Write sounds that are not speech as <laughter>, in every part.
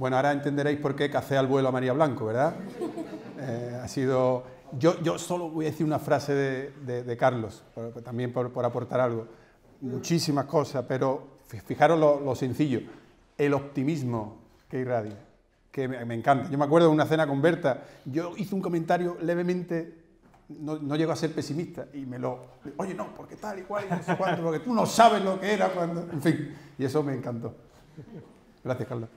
Bueno, ahora entenderéis por qué cacé al vuelo a María Blanco, ¿verdad? <laughs> Eh, ha sido... Yo, yo, solo voy a decir una frase de, de, Carlos, también por, por, aportar algo. Muchísimas cosas, pero fijaros lo, lo sencillo. El optimismo que irradia, que me, me, encanta. Yo me acuerdo de una cena con Berta, yo hice un comentario levemente no, no llego a ser pesimista y me lo, oye, no, porque tal y cual y no sé cuánto, porque tú no sabes lo que era cuando, en fin, y eso me encantó. Gracias, Carlos.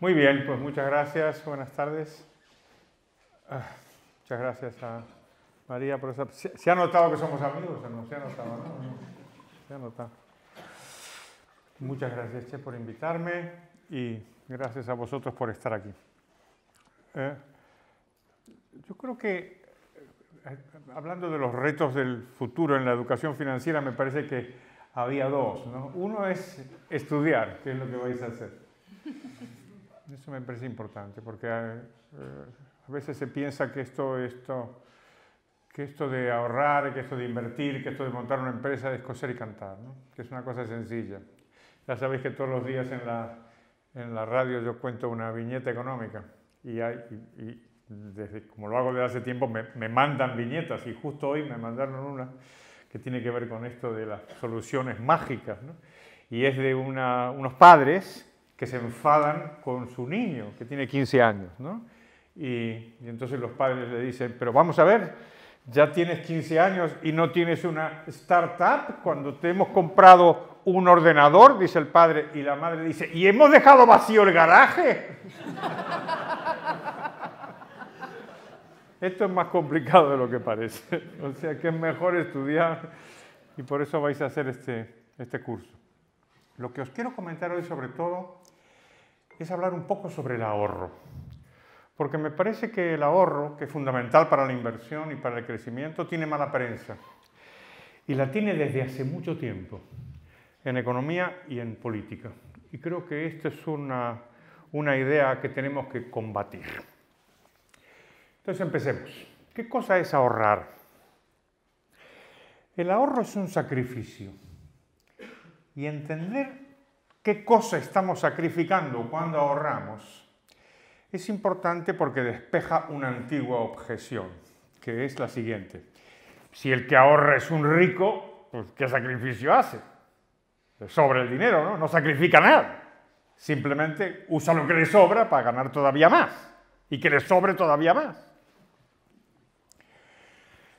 Muy bien, pues muchas gracias, buenas tardes. Ah, muchas gracias a María por esa... ¿Se, ha notado que somos amigos o no? Se ha notado, ¿no? Se ha notado. Muchas gracias, Che, por invitarme y gracias a vosotros por estar aquí. Eh, yo creo que, eh, hablando de los retos del futuro en la educación financiera, me parece que había dos. ¿no? Uno es estudiar, que es lo que vais a hacer. Eso me parece importante, porque eh, a veces se piensa que esto, esto, que esto de ahorrar, que esto de invertir, que esto de montar una empresa es coser y cantar, ¿no? que es una cosa sencilla. Ya sabéis que todos los días en la, en la radio yo cuento una viñeta económica y, hay, y, desde, como lo hago desde hace tiempo, me, me, mandan viñetas y justo hoy me mandaron una que tiene que ver con esto de las soluciones mágicas. ¿no? Y es de una, unos padres que se enfadan con su niño, que tiene 15 años. ¿no? Y, y, entonces los padres le dicen, pero vamos a ver, ya tienes 15 años y no tienes una startup cuando te hemos comprado un ordenador, dice el padre, y la madre dice, ¿y hemos dejado vacío el garaje? <laughs> Esto es más complicado de lo que parece. <laughs> O sea que es mejor estudiar y por eso vais a hacer este, este curso. Lo que os quiero comentar hoy sobre todo es hablar un poco sobre el ahorro. Porque me parece que el ahorro, que es fundamental para la inversión y para el crecimiento, tiene mala prensa. Y la tiene desde hace mucho tiempo, en economía y en política. Y creo que esta es una, una idea que tenemos que combatir. Entonces empecemos. ¿Qué cosa es ahorrar? El ahorro es un sacrificio. Y entender qué cosa estamos sacrificando cuando ahorramos es importante porque despeja una antigua objeción, que es la siguiente. Si el que ahorra es un rico, pues ¿qué sacrificio hace? Le sobra el dinero, ¿no? No sacrifica nada. Simplemente usa lo que le sobra para ganar todavía más y que le sobre todavía más.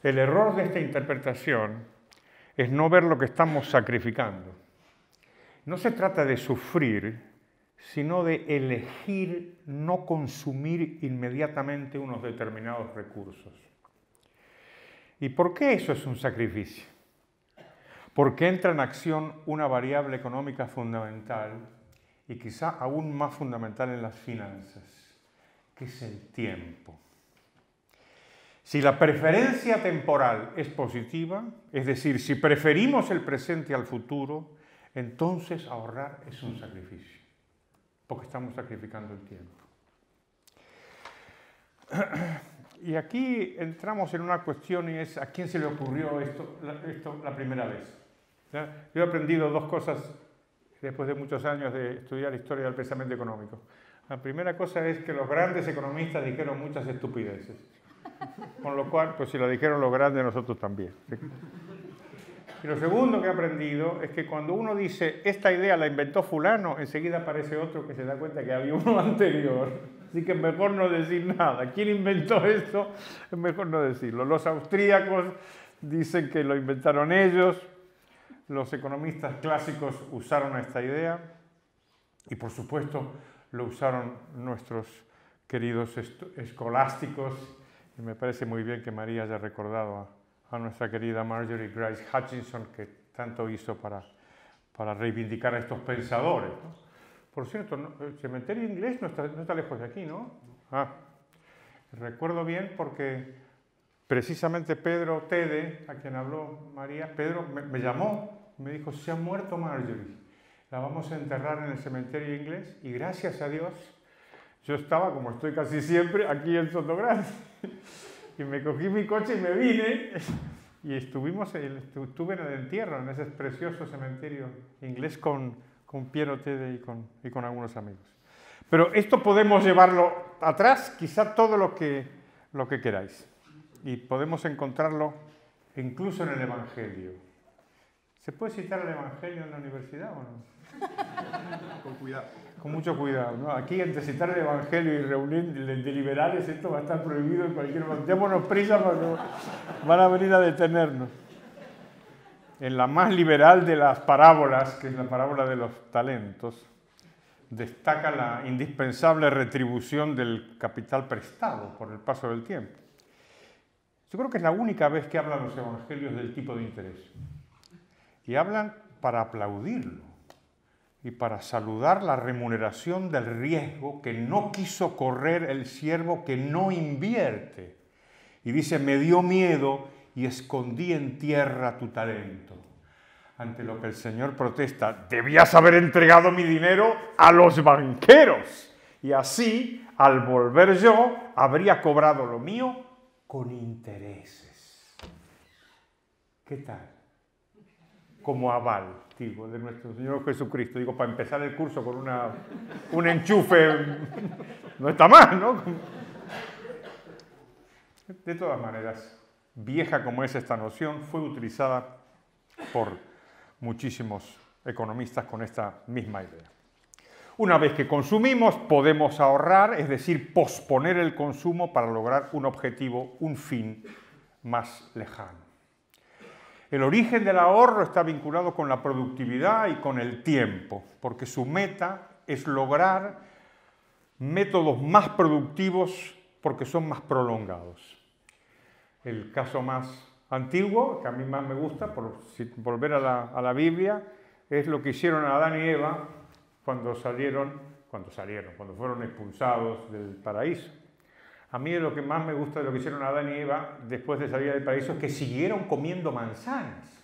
El error de esta interpretación es no ver lo que estamos sacrificando. No se trata de sufrir, sino de elegir no consumir inmediatamente unos determinados recursos. ¿Y por qué eso es un sacrificio? Porque entra en acción una variable económica fundamental y quizá aún más fundamental en las finanzas, que es el tiempo. Si la preferencia temporal es positiva, es decir, si preferimos el presente al futuro, entonces ahorrar es un sacrificio, porque estamos sacrificando el tiempo. <clears throat> Y aquí entramos en una cuestión y es a quién se le ocurrió esto la, esto la primera vez. Yo he aprendido dos cosas después de muchos años de estudiar historia del pensamiento económico. La primera cosa es que los grandes economistas dijeron muchas estupideces. Con lo cual, pues si lo dijeron los grandes, nosotros también. Y lo segundo que he aprendido es que cuando uno dice, esta idea la inventó fulano, enseguida aparece otro que se da cuenta que había uno <laughs> anterior. Así que mejor no decir nada. ¿Quién inventó esto? Es mejor no decirlo. Los austríacos dicen que lo inventaron ellos. Los economistas clásicos usaron esta idea. Y por supuesto lo usaron nuestros queridos escolásticos y me parece muy bien que María haya recordado a, a nuestra querida Marjorie Grace Hutchinson, que tanto hizo para, para reivindicar a estos pensadores. Por cierto, el cementerio inglés no está, no está, lejos de aquí, ¿no? Ah, recuerdo bien porque precisamente Pedro Tede, a quien habló María, Pedro me, me llamó, me dijo, se ha muerto Marjorie, la vamos a enterrar en el cementerio inglés y gracias a Dios yo estaba, como estoy casi siempre, aquí en Sotogrande. Y me cogí mi coche y me vine. Y estuvimos, estuve en el entierro, en ese precioso cementerio inglés con, con Piero Tede y con, y con algunos amigos. Pero esto podemos llevarlo atrás, quizá todo lo que, lo que queráis. Y podemos encontrarlo incluso en el Evangelio. ¿Se puede citar el Evangelio en la universidad o no? Con cuidado. Con mucho cuidado. Aquí entre citar el Evangelio y reunir liberales esto va a estar prohibido en cualquier momento. Démonos prisa porque van a venir a detenernos. En la más liberal de las parábolas, que es la parábola de los talentos, destaca la indispensable retribución del capital prestado por el paso del tiempo. Yo creo que es la única vez que hablan los evangelios del tipo de interés. Y hablan para aplaudirlo y para saludar la remuneración del riesgo que no quiso correr el siervo que no invierte. Y dice, me dio miedo y escondí en tierra tu talento. Ante lo que el Señor protesta, debías haber entregado mi dinero a los banqueros. Y así, al volver yo, habría cobrado lo mío con intereses. ¿Qué tal? Como aval, digo, de nuestro Señor Jesucristo. Digo, para empezar el curso con una, un enchufe, no está mal, ¿no? De todas maneras, vieja como es esta noción, fue utilizada por muchísimos economistas con esta misma idea. Una vez que consumimos, podemos ahorrar, es decir, posponer el consumo para lograr un objetivo, un fin más lejano. El origen del ahorro está vinculado con la productividad y con el tiempo, porque su meta es lograr métodos más productivos porque son más prolongados. El caso más antiguo, que a mí más me gusta, por volver a la, a la Biblia, es lo que hicieron Adán y Eva cuando salieron, cuando salieron, cuando fueron expulsados del paraíso. A mí lo que más me gusta de lo que hicieron Adán y Eva después de salir del paraíso es que siguieron comiendo manzanas.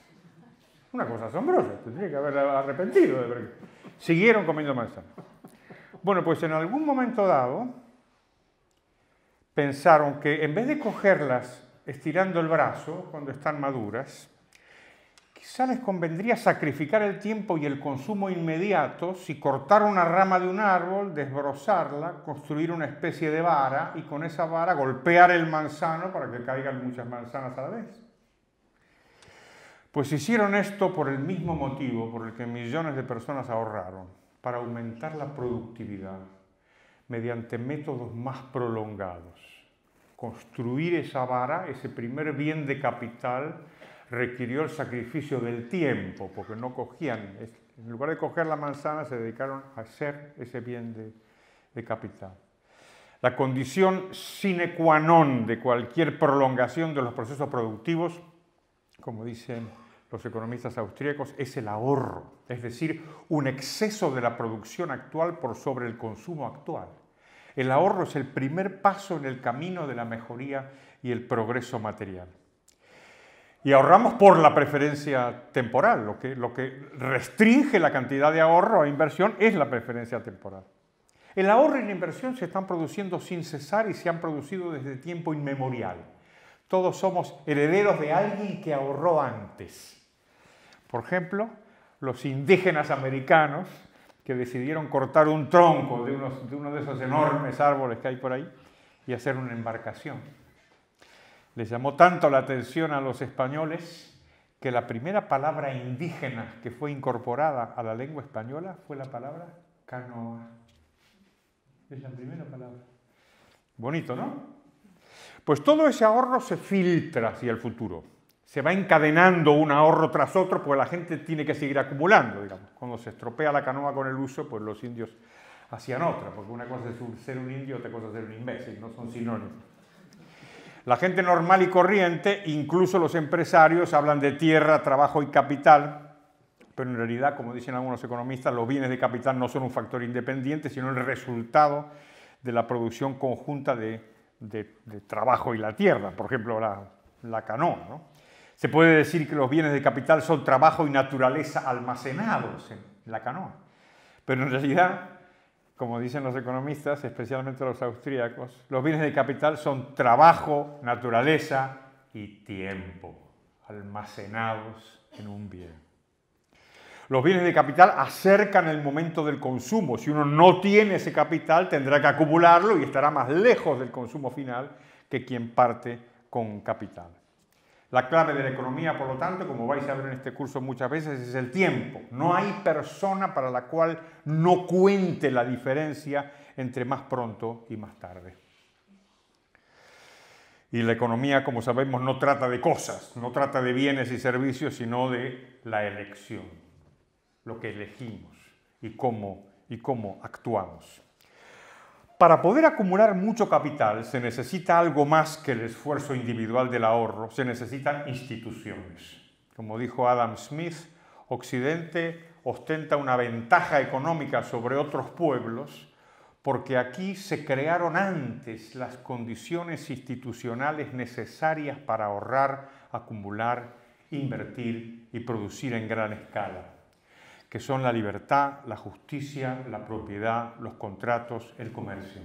Una cosa asombrosa, tendría que haber arrepentido de ver. Siguieron comiendo manzanas. Bueno, pues en algún momento dado pensaron que en vez de cogerlas estirando el brazo cuando están maduras, quizá les convendría sacrificar el tiempo y el consumo inmediato si cortar una rama de un árbol, desbrozarla, construir una especie de vara y con esa vara golpear el manzano para que caigan muchas manzanas a la vez. Pues hicieron esto por el mismo motivo por el que millones de personas ahorraron, para aumentar la productividad mediante métodos más prolongados construir esa vara, ese primer bien de capital, requirió el sacrificio del tiempo, porque no cogían, en lugar de coger la manzana, se dedicaron a hacer ese bien de, de capital. La condición sine qua non de cualquier prolongación de los procesos productivos, como dicen los economistas austríacos, es el ahorro, es decir, un exceso de la producción actual por sobre el consumo actual. El ahorro es el primer paso en el camino de la mejoría y el progreso material. Y ahorramos por la preferencia temporal. Lo que, lo que restringe la cantidad de ahorro a inversión es la preferencia temporal. El ahorro y la inversión se están produciendo sin cesar y se han producido desde tiempo inmemorial. Todos somos herederos de alguien que ahorró antes. Por ejemplo, los indígenas americanos que decidieron cortar un tronco de, uno de esos enormes árboles que hay por ahí y hacer una embarcación. Les llamó tanto la atención a los españoles que la primera palabra indígena que fue incorporada a la lengua española fue la palabra canoa. Es la primera palabra. Bonito, ¿no? Pues todo ese ahorro se filtra hacia el futuro se va encadenando un ahorro tras otro, pues la gente tiene que seguir acumulando. Cuando se estropea la canoa con el uso, pues los indios hacían otra, porque una cosa es ser un indio, otra cosa es ser un imbécil, no son sinónimos. La gente normal y corriente, incluso los empresarios, hablan de tierra, trabajo y capital, pero en realidad, como dicen algunos economistas, los bienes de capital no son un factor independiente, sino el resultado de la producción conjunta de, trabajo y la tierra, por ejemplo, la, canoa. ¿no? Se puede decir que los bienes de capital son trabajo y naturaleza almacenados en la canoa. Pero en realidad, como dicen los economistas, especialmente los austríacos, los bienes de capital son trabajo, naturaleza y tiempo almacenados en un bien. Los bienes de capital acercan el momento del consumo. Si uno no tiene ese capital, tendrá que acumularlo y estará más lejos del consumo final que quien parte con capital. La clave de la economía, por lo tanto, como vais a ver en este curso muchas veces, es el tiempo. No hay persona para la cual no cuente la diferencia entre más pronto y más tarde. Y la economía, como sabemos, no trata de cosas, no trata de bienes y servicios, sino de la elección, lo que elegimos y cómo, y cómo actuamos. Para poder acumular mucho capital se necesita algo más que el esfuerzo individual del ahorro, se necesitan instituciones. Como dijo Adam Smith, Occidente ostenta una ventaja económica sobre otros pueblos porque aquí se crearon antes las condiciones institucionales necesarias para ahorrar, acumular, invertir y producir en gran escala, que son la libertad, la justicia, la propiedad, los contratos, el comercio.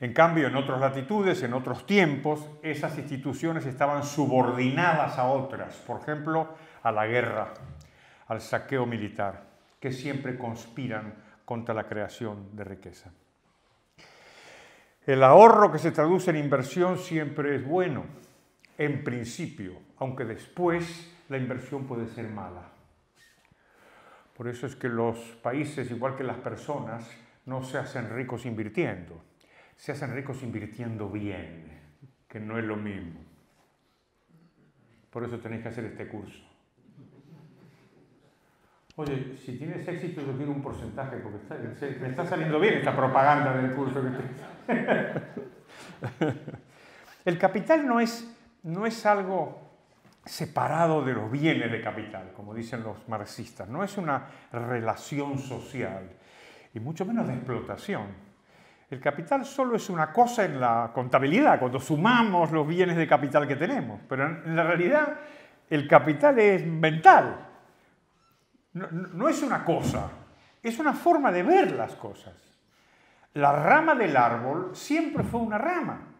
En cambio, en otras latitudes, en otros tiempos, esas instituciones estaban subordinadas a otras, por ejemplo, a la guerra, al saqueo militar, que siempre conspiran contra la creación de riqueza. El ahorro que se traduce en inversión siempre es bueno, en principio, aunque después la inversión puede ser mala. Por eso es que los países, igual que las personas, no se hacen ricos invirtiendo, se hacen ricos invirtiendo bien, que no es lo mismo. Por eso tenéis que hacer este curso. Oye, si tienes éxito yo quiero un porcentaje, porque me está saliendo bien esta propaganda del curso que <laughs> El capital no es, no es algo separado de los bienes de capital, como dicen los marxistas, no es una relación social y mucho menos de explotación. El capital solo es una cosa en la contabilidad, cuando sumamos los bienes de capital que tenemos, pero en la realidad el capital es mental, no, es una cosa, es una forma de ver las cosas. La rama del árbol siempre fue una rama.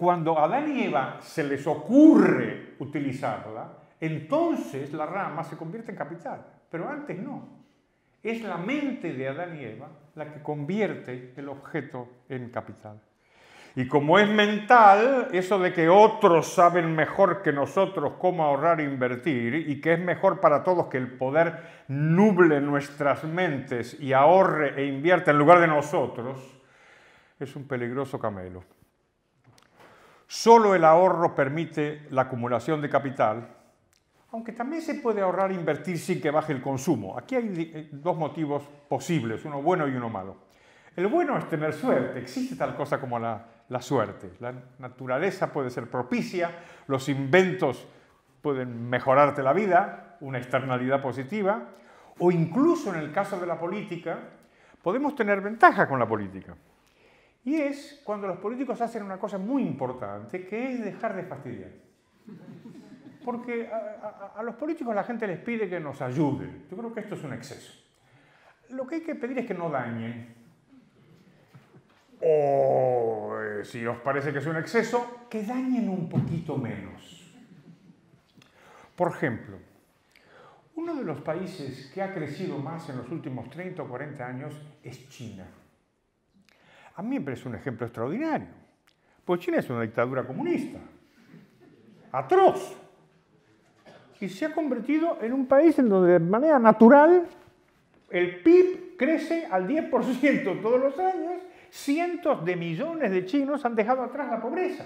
Cuando a Adán y Eva se les ocurre utilizarla, entonces la rama se convierte en capital, pero antes no. Es la mente de Adán y Eva la que convierte el objeto en capital. Y como es mental, eso de que otros saben mejor que nosotros cómo ahorrar e invertir y que es mejor para todos que el poder nuble nuestras mentes y ahorre e invierta en lugar de nosotros, es un peligroso camelo. Solo el ahorro permite la acumulación de capital, aunque también se puede ahorrar e invertir sin que baje el consumo. Aquí hay eh, dos motivos posibles, uno bueno y uno malo. El bueno es tener suerte, existe tal cosa como la la suerte. La naturaleza puede ser propicia, los inventos pueden mejorarte la vida, una externalidad positiva, o incluso en el caso de la política, podemos tener ventaja con la política. Y es cuando los políticos hacen una cosa muy importante, que es dejar de fastidiar. Porque a, los políticos la gente les pide que nos ayuden. Yo creo que esto es un exceso. Lo que hay que pedir es que no dañen, o eh, si os parece que es un exceso, que dañen un poquito menos. Por ejemplo, uno de los países que ha crecido más en los últimos 30 o 40 años es China. A mí me parece un ejemplo extraordinario, pues China es una dictadura comunista, atroz, y se ha convertido en un país en donde de manera natural el PIB crece al 10% todos los años cientos de millones de chinos han dejado atrás la pobreza.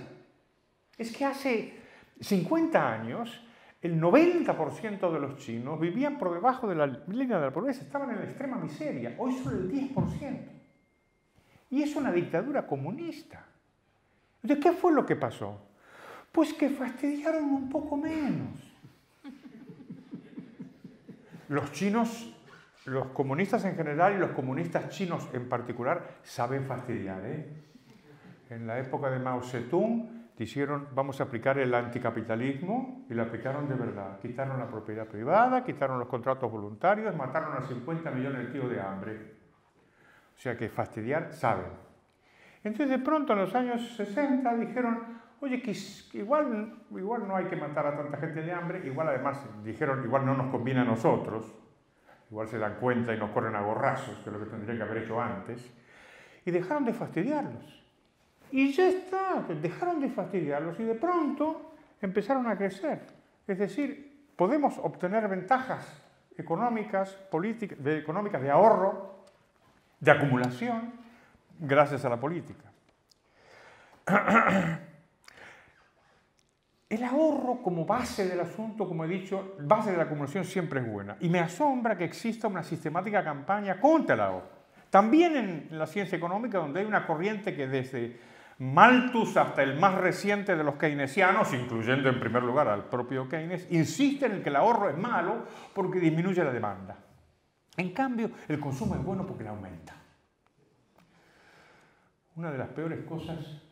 Es que hace 50 años el 90% de los chinos vivían por debajo de la línea de la pobreza, estaban en la extrema miseria, hoy son el 10%. Y es una dictadura comunista. ¿De qué fue lo que pasó? Pues que fastidiaron un poco menos. Los chinos los comunistas en general y los comunistas chinos en particular saben fastidiar. ¿eh? En la época de Mao Zedong dijeron vamos a aplicar el anticapitalismo y lo aplicaron de verdad. Quitaron la propiedad privada, quitaron los contratos voluntarios, mataron a 50 millones de tíos de hambre. O sea que fastidiar saben. Entonces de pronto en los años 60 dijeron, oye, que igual, igual no hay que matar a tanta gente de hambre, igual además dijeron, igual no nos conviene a nosotros, igual se dan cuenta y nos corren a gorrazos, que es lo que tendrían que haber hecho antes, y dejaron de fastidiarlos. Y ya está, dejaron de fastidiarlos y de pronto empezaron a crecer. Es decir, podemos obtener ventajas económicas, políticas, de, económicas de ahorro, de acumulación, gracias a la política. El ahorro como base del asunto, como he dicho, base de la acumulación siempre es buena. Y me asombra que exista una sistemática campaña contra el ahorro. También en la ciencia económica, donde hay una corriente que desde Malthus hasta el más reciente de los keynesianos, incluyendo en primer lugar al propio Keynes, insisten en que el ahorro es malo porque disminuye la demanda. En cambio, el consumo es bueno porque la aumenta. Una de las peores cosas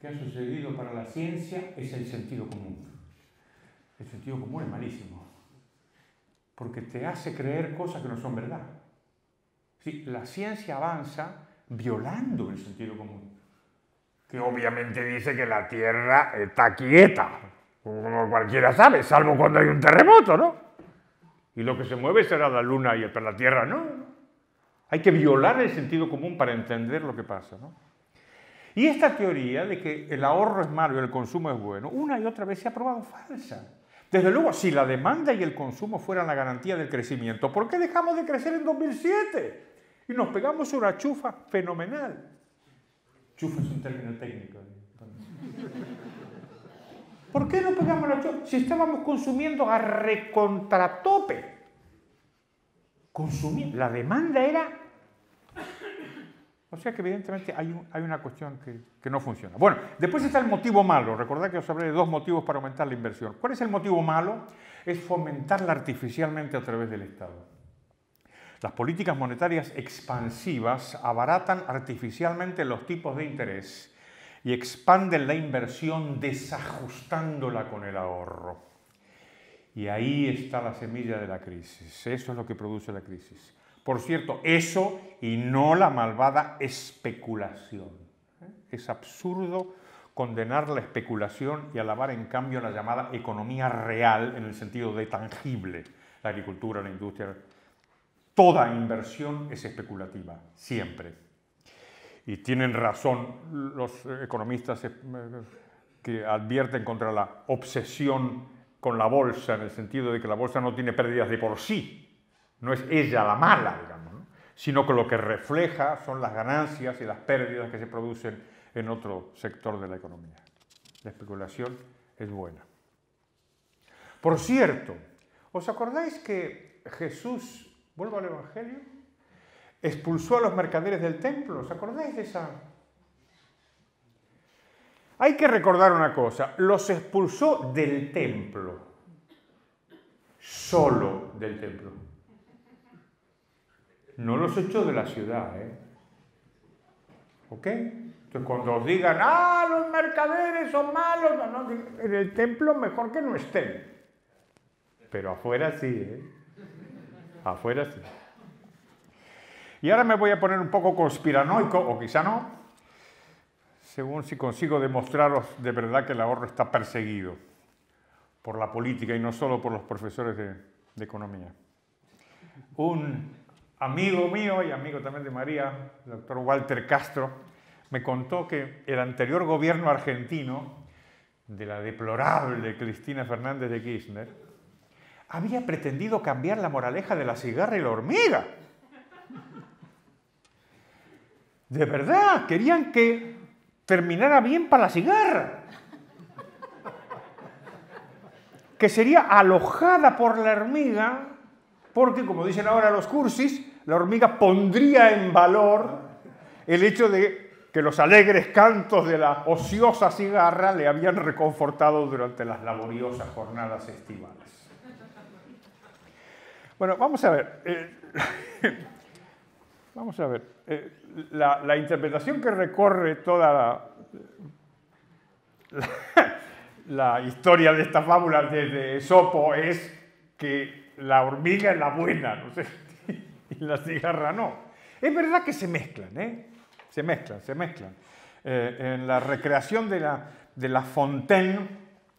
que ha sucedido para la ciencia es el sentido común. El sentido común es malísimo, porque te hace creer cosas que no son verdad. Sí, la ciencia avanza violando el sentido común que obviamente dice que la Tierra está quieta, como cualquiera sabe, salvo cuando hay un terremoto, ¿no? Y lo que se mueve será la Luna y la Tierra no. Hay que violar el sentido común para entender lo que pasa, ¿no? Y esta teoría de que el ahorro es malo y el consumo es bueno, una y otra vez se ha probado falsa. Desde luego, si la demanda y el consumo fueran la garantía del crecimiento, ¿por qué dejamos de crecer en 2007? Y nos pegamos una chufa fenomenal. Chufa es un término técnico. ¿Por qué no pegamos la chufa? Si estábamos consumiendo a recontratope. Consumiendo. La demanda era... O sea que evidentemente hay, hay una cuestión que, que, no funciona. Bueno, después está el motivo malo. Recordad que os hablé de dos motivos para aumentar la inversión. ¿Cuál es el motivo malo? Es fomentarla artificialmente a través del Estado. Las políticas monetarias expansivas abaratan artificialmente los tipos de interés y expanden la inversión desajustándola con el ahorro. Y ahí está la semilla de la crisis. Eso es lo que produce la crisis. Por cierto, eso y no la malvada especulación. Es absurdo condenar la especulación y alabar en cambio la llamada economía real en el sentido de tangible, la agricultura, la industria, Toda inversión es especulativa, siempre. Y tienen razón los economistas eh, que advierten contra la obsesión con la bolsa, en el sentido de que la bolsa no tiene pérdidas de por sí, no es ella la mala, digamos, sino que lo que refleja son las ganancias y las pérdidas que se producen en otro sector de la economía. La especulación es buena. Por cierto, ¿os acordáis que Jesús vuelvo al Evangelio, expulsó a los mercaderes del templo. ¿Os acordáis de esa? Hay que recordar una cosa, los expulsó del templo, solo del templo. No los echó de la ciudad, ¿eh? ¿Ok? Entonces cuando os digan, ah, los mercaderes son malos, en el templo mejor que no estén. Pero afuera sí, ¿eh? Afuera sí. Y ahora me voy a poner un poco conspiranoico, o quizá no, según si consigo demostraros de verdad que el ahorro está perseguido por la política y no solo por los profesores de, economía. Un amigo mío y amigo también de María, el doctor Walter Castro, me contó que el anterior gobierno argentino, de la deplorable Cristina Fernández de Kirchner, había pretendido cambiar la moraleja de la cigarra y la hormiga. De verdad, querían que terminara bien para la cigarra. Que sería alojada por la hormiga, porque como dicen ahora los cursis, la hormiga pondría en valor el hecho de que los alegres cantos de la ociosa cigarra le habían reconfortado durante las laboriosas jornadas estivales. Bueno, vamos a ver. Eh, <laughs> vamos a ver. Eh, la, interpretación que recorre toda la, <laughs> historia de esta fábula desde Sopo es que la hormiga es la buena, no <laughs> y la cigarra no. Es verdad que se mezclan, ¿eh? Se mezclan, se mezclan. Eh, en la recreación de la, de la Fontaine,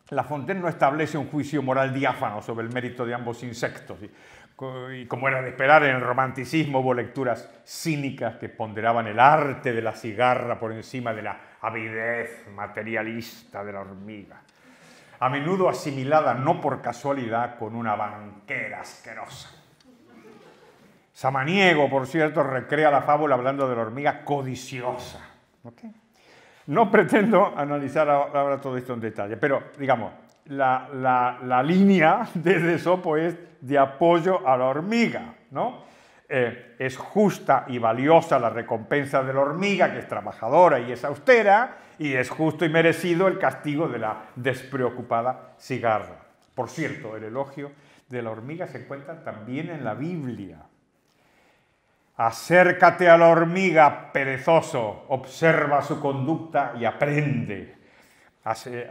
la Fontaine no establece un juicio moral diáfano sobre el mérito de ambos insectos. Y, como era de esperar, en el romanticismo hubo lecturas cínicas que ponderaban el arte de la cigarra por encima de la avidez materialista de la hormiga, a menudo asimilada no por casualidad con una banquera asquerosa. Samaniego, por cierto, recrea la fábula hablando de la hormiga codiciosa. No pretendo analizar ahora todo esto en detalle, pero digamos, la, línea <laughs> de Esopo es de apoyo a la hormiga, ¿no? Eh, es justa y valiosa la recompensa de la hormiga, que es trabajadora y es austera, y es justo y merecido el castigo de la despreocupada cigarra. Por cierto, el elogio de la hormiga se encuentra también en la Biblia. Acércate a la hormiga, perezoso, observa su conducta y aprende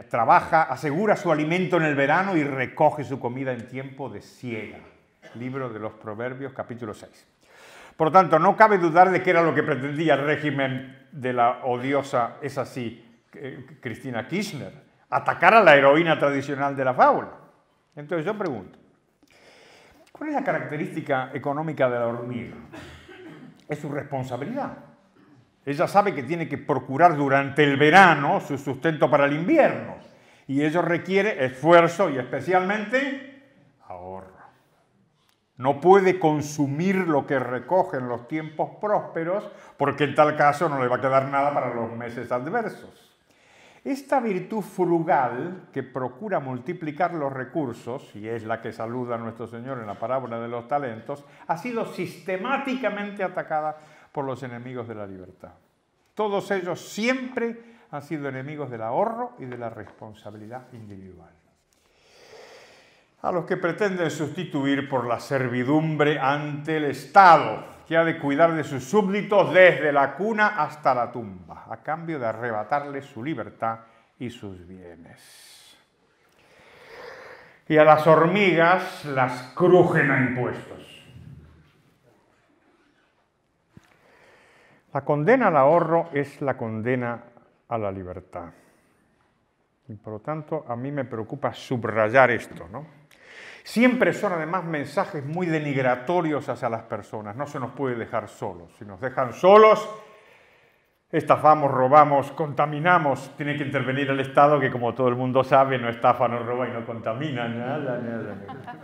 trabaja, asegura su alimento en el verano y recoge su comida en tiempo de siega. Libro de los Proverbios, capítulo 6. Por lo tanto, no cabe dudar de que era lo que pretendía el régimen de la odiosa, es así, eh, Cristina Kirchner, atacar a la heroína tradicional de la fábula. Entonces yo pregunto, ¿cuál es la característica económica de la hormiga? Es su responsabilidad. Ella sabe que tiene que procurar durante el verano su sustento para el invierno y ello requiere esfuerzo y especialmente ahorro. No puede consumir lo que recoge en los tiempos prósperos porque en tal caso no le va a quedar nada para los meses adversos. Esta virtud frugal que procura multiplicar los recursos, y es la que saluda a nuestro Señor en la parábola de los talentos, ha sido sistemáticamente atacada por los enemigos de la libertad. Todos ellos siempre han sido enemigos del ahorro y de la responsabilidad individual. A los que pretenden sustituir por la servidumbre ante el Estado, que ha de cuidar de sus súbditos desde la cuna hasta la tumba, a cambio de arrebatarles su libertad y sus bienes. Y a las hormigas las crujen a impuestos La condena al ahorro es la condena a la libertad. Y por lo tanto, a mí me preocupa subrayar esto. ¿no? Siempre son además mensajes muy denigratorios hacia las personas. No se nos puede dejar solos. Si nos dejan solos, estafamos, robamos, contaminamos. Tiene que intervenir el Estado que, como todo el mundo sabe, no estafa, no roba y no contamina. Nada, nada, nada.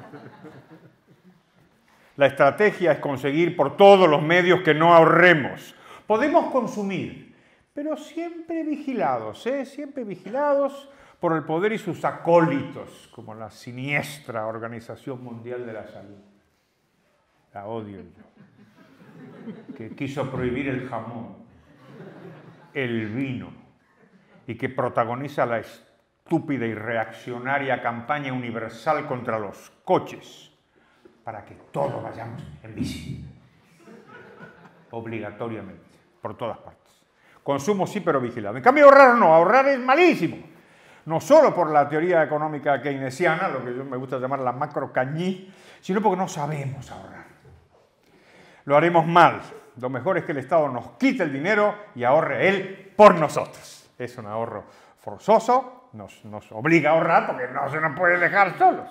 La estrategia es conseguir por todos los medios que no ahorremos Podemos consumir, pero siempre vigilados, ¿eh? siempre vigilados por el poder y sus acólitos, como la siniestra Organización Mundial de la Salud. La odio yo. Que quiso prohibir el jamón, el vino, y que protagoniza la estúpida y reaccionaria campaña universal contra los coches, para que todos vayamos en bici, obligatoriamente por todas partes. Consumo sí, pero vigilado. En cambio, ahorrar no, ahorrar es malísimo. No solo por la teoría económica keynesiana, lo que yo me gusta llamar la macro cañí, sino porque no sabemos ahorrar. Lo haremos mal. Lo mejor es que el Estado nos quite el dinero y ahorre él por nosotros. Es un ahorro forzoso, nos, nos obliga a ahorrar porque no se nos puede dejar solos.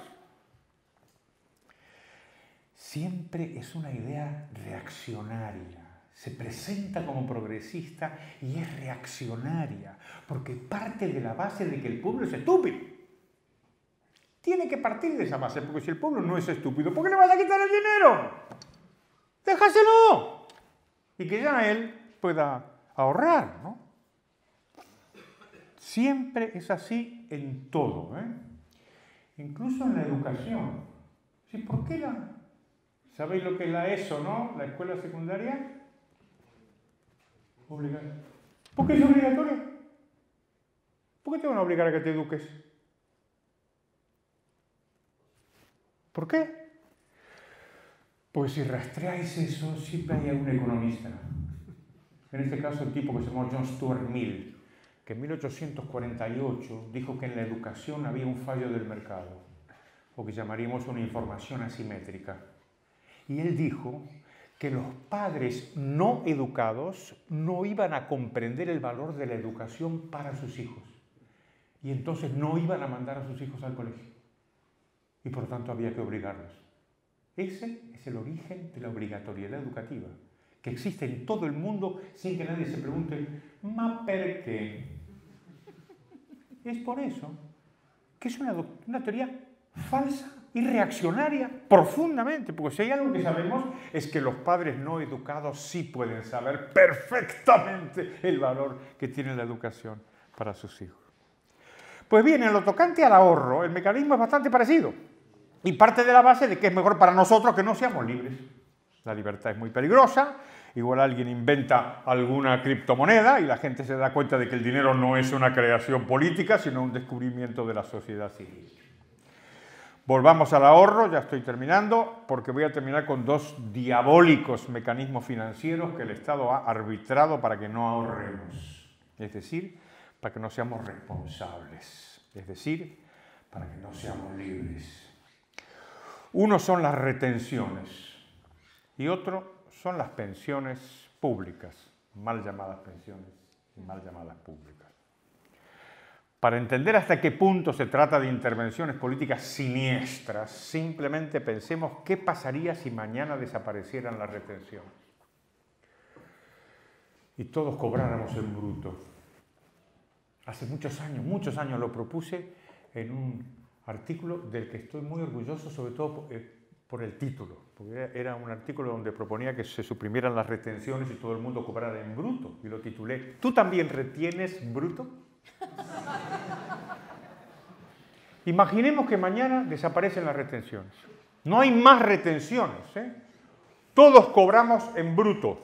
Siempre es una idea reaccionaria se presenta como progresista y es reaccionaria, porque parte de la base de que el pueblo es estúpido. Tiene que partir de esa base, porque si el pueblo no es estúpido, ¿por qué le vas a quitar el dinero? Déjaselo. Y que ya él pueda ahorrar, ¿no? Siempre es así en todo, ¿eh? incluso en la educación. ¿Sí? ¿Por qué la... ¿Sabéis lo que es la ESO, no? La escuela secundaria. Obligatoria. ¿Por qué es obligatoria? ¿Por qué te van a obligar a que te eduques? ¿Por qué? Pues si rastreáis eso, siempre hay un economista. En este caso, el tipo que se llamó John Stuart Mill, que en 1848 dijo que en la educación había un fallo del mercado, o que llamaríamos una información asimétrica. Y él dijo que los padres no educados no iban a comprender el valor de la educación para sus hijos. Y entonces no iban a mandar a sus hijos al colegio. Y por tanto había que obligarlos. Ese es el origen de la obligatoriedad educativa, que existe en todo el mundo sin que nadie se pregunte, ¿ma por qué? Es por eso que es una teoría falsa y reaccionaria profundamente, porque si hay algo que sabemos es que los padres no educados sí pueden saber perfectamente el valor que tiene la educación para sus hijos. Pues bien, en lo tocante al ahorro, el mecanismo es bastante parecido y parte de la base de que es mejor para nosotros que no seamos libres. La libertad es muy peligrosa, igual alguien inventa alguna criptomoneda y la gente se da cuenta de que el dinero no es una creación política, sino un descubrimiento de la sociedad civil. Volvamos al ahorro, ya estoy terminando, porque voy a terminar con dos diabólicos mecanismos financieros que el Estado ha arbitrado para que no ahorremos. Es decir, para que no seamos responsables. Es decir, para que no seamos libres. Uno son las retenciones y otro son las pensiones públicas, mal llamadas pensiones y mal llamadas públicas. Para entender hasta qué punto se trata de intervenciones políticas siniestras, simplemente pensemos qué pasaría si mañana desaparecieran las retenciones y todos cobráramos en bruto. Hace muchos años, muchos años lo propuse en un artículo del que estoy muy orgulloso, sobre todo por el título, porque era un artículo donde proponía que se suprimieran las retenciones y todo el mundo cobrara en bruto, y lo titulé ¿Tú también retienes bruto? <laughs> Imaginemos que mañana desaparecen las retenciones. No hay más retenciones. ¿eh? Todos cobramos en bruto.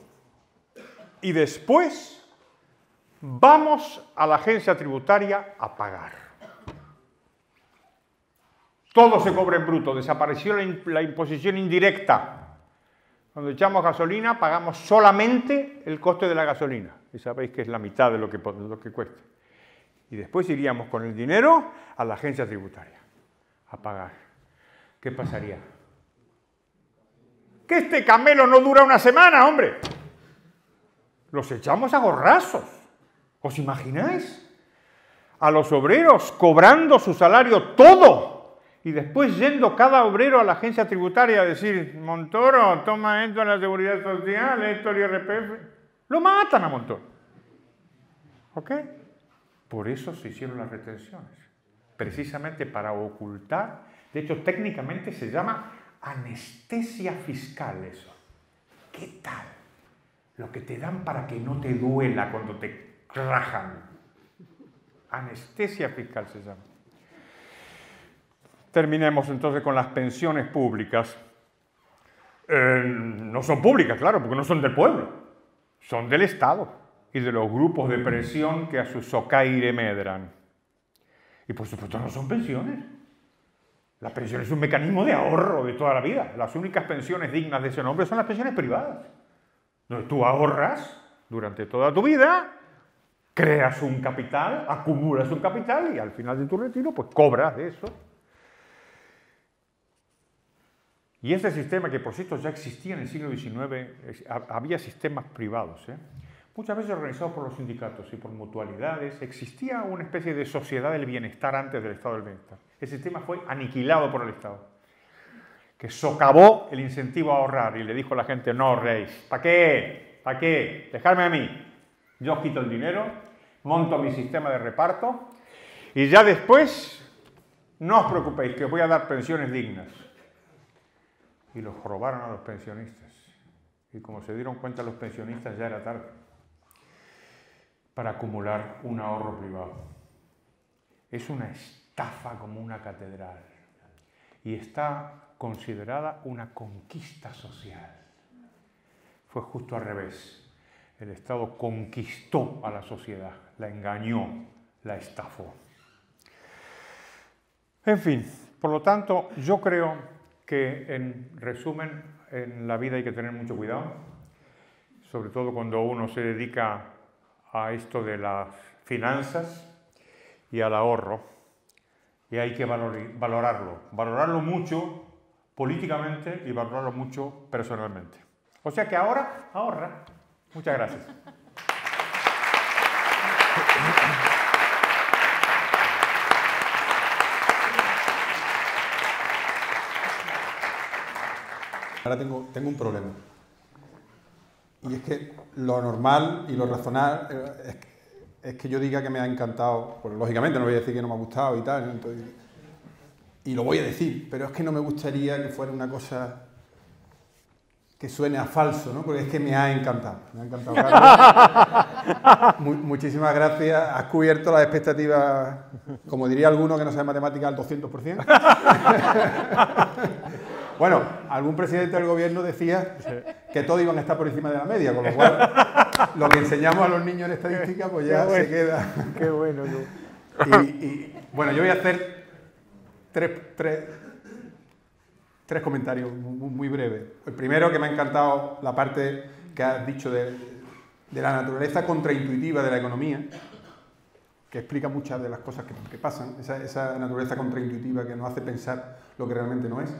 Y después vamos a la agencia tributaria a pagar. Todo se cobra en bruto. Desapareció la, imposición indirecta. Cuando echamos gasolina pagamos solamente el coste de la gasolina. Y sabéis que es la mitad de lo que, de lo que cuesta y después iríamos con el dinero a la agencia tributaria a pagar. ¿Qué pasaría? Que este camelo no dura una semana, hombre. Los echamos a gorrazos. ¿Os imagináis? A los obreros cobrando su salario todo y después yendo cada obrero a la agencia tributaria a decir, Montoro, toma esto a la seguridad social, esto al IRPF. Lo matan a Montoro. ¿Ok? Por eso se hicieron las retenciones, precisamente para ocultar, de hecho técnicamente se llama anestesia fiscal eso. ¿Qué tal? Lo que te dan para que no te duela cuando te rajan. Anestesia fiscal se llama. Terminemos entonces con las pensiones públicas. Eh, no son públicas, claro, porque no son del pueblo, son del Estado y de los grupos de presión que a su socaire medran. Y por supuesto no son pensiones. La pensión es un mecanismo de ahorro de toda la vida. Las únicas pensiones dignas de ese nombre son las pensiones privadas. Donde tú ahorras durante toda tu vida, creas un capital, acumulas un capital y al final de tu retiro pues cobras de eso. Y este sistema que por cierto ya existía en el siglo XIX, había sistemas privados. ¿eh? Muchas veces organizados por los sindicatos y por mutualidades, existía una especie de sociedad del bienestar antes del Estado del bienestar. El sistema fue aniquilado por el Estado, que socavó el incentivo a ahorrar y le dijo a la gente, no ahorréis. ¿Para qué? ¿Para qué? Dejarme a mí. Yo quito el dinero, monto mi sistema de reparto y ya después, no os preocupéis, que voy a dar pensiones dignas. Y los robaron a los pensionistas. Y como se dieron cuenta los pensionistas, ya era tarde para acumular un ahorro privado. Es una estafa como una catedral y está considerada una conquista social. Fue justo al revés. El Estado conquistó a la sociedad, la engañó, la estafó. En fin, por lo tanto, yo creo que en resumen, en la vida hay que tener mucho cuidado, sobre todo cuando uno se dedica a esto de las finanzas y al ahorro. Y hay que valorarlo, valorarlo mucho políticamente y valorarlo mucho personalmente. O sea que ahora ahorra. Muchas gracias. Ahora tengo, tengo un problema. Y es que lo normal y lo razonable eh, es que, yo diga que me ha encantado, pues lógicamente no voy a decir que no me ha gustado y tal, y lo voy a decir, pero es que no me gustaría que fuera una cosa que suene a falso, ¿no? Porque es que me ha encantado. Me ha encantado, <laughs> muchísimas gracias. Has cubierto las expectativas, como diría alguno que no sabe matemáticas, al 200%. <laughs> bueno, algún presidente del gobierno decía que todos iban a estar por encima de la media, con lo cual lo que enseñamos a los niños en estadística pues ya se queda. Qué bueno. y, bueno, yo voy a hacer tres, tres tres comentarios muy, breves. El primero, que me ha encantado la parte que has dicho de, la naturaleza contraintuitiva de la economía, que explica muchas de las cosas que, pasan, esa, naturaleza contraintuitiva que nos hace pensar lo que realmente no es.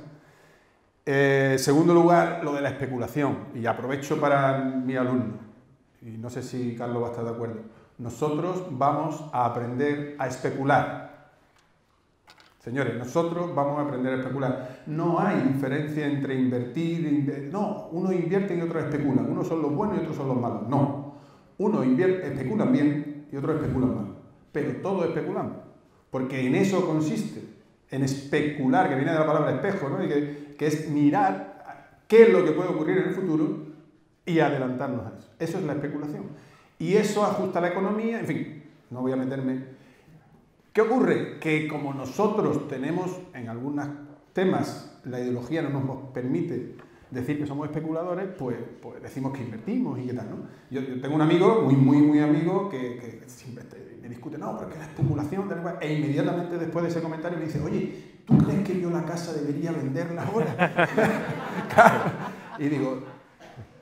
Eh, segundo lugar, lo de la especulación, y aprovecho para mi alumno, y no sé si Carlos va a estar de acuerdo. Nosotros vamos a aprender a especular, Señores, nosotros vamos a aprender a especular. No hay diferencia entre invertir e No, uno invierte y otro especula. Unos son los buenos y otros son los malos. No. Uno invierte, especulan bien y otros especulan mal. Pero todos especulamos. Porque en eso consiste. En especular, que viene de la palabra espejo, ¿no? que, que es mirar qué es lo que puede ocurrir en el futuro y adelantarnos a eso. Eso es la especulación. Y eso ajusta la economía, en fin, no voy a meterme ¿Qué ocurre? Que como nosotros tenemos en algunos temas, la ideología no nos permite decir que somos especuladores, pues, pues decimos que invertimos y qué tal, ¿no? Yo, tengo un amigo, muy, muy, muy amigo, que, siempre me discute, no, porque la especulación, e inmediatamente después de ese comentario me dice, oye, ¿tú crees que yo la casa debería venderla ahora? <laughs> Y digo,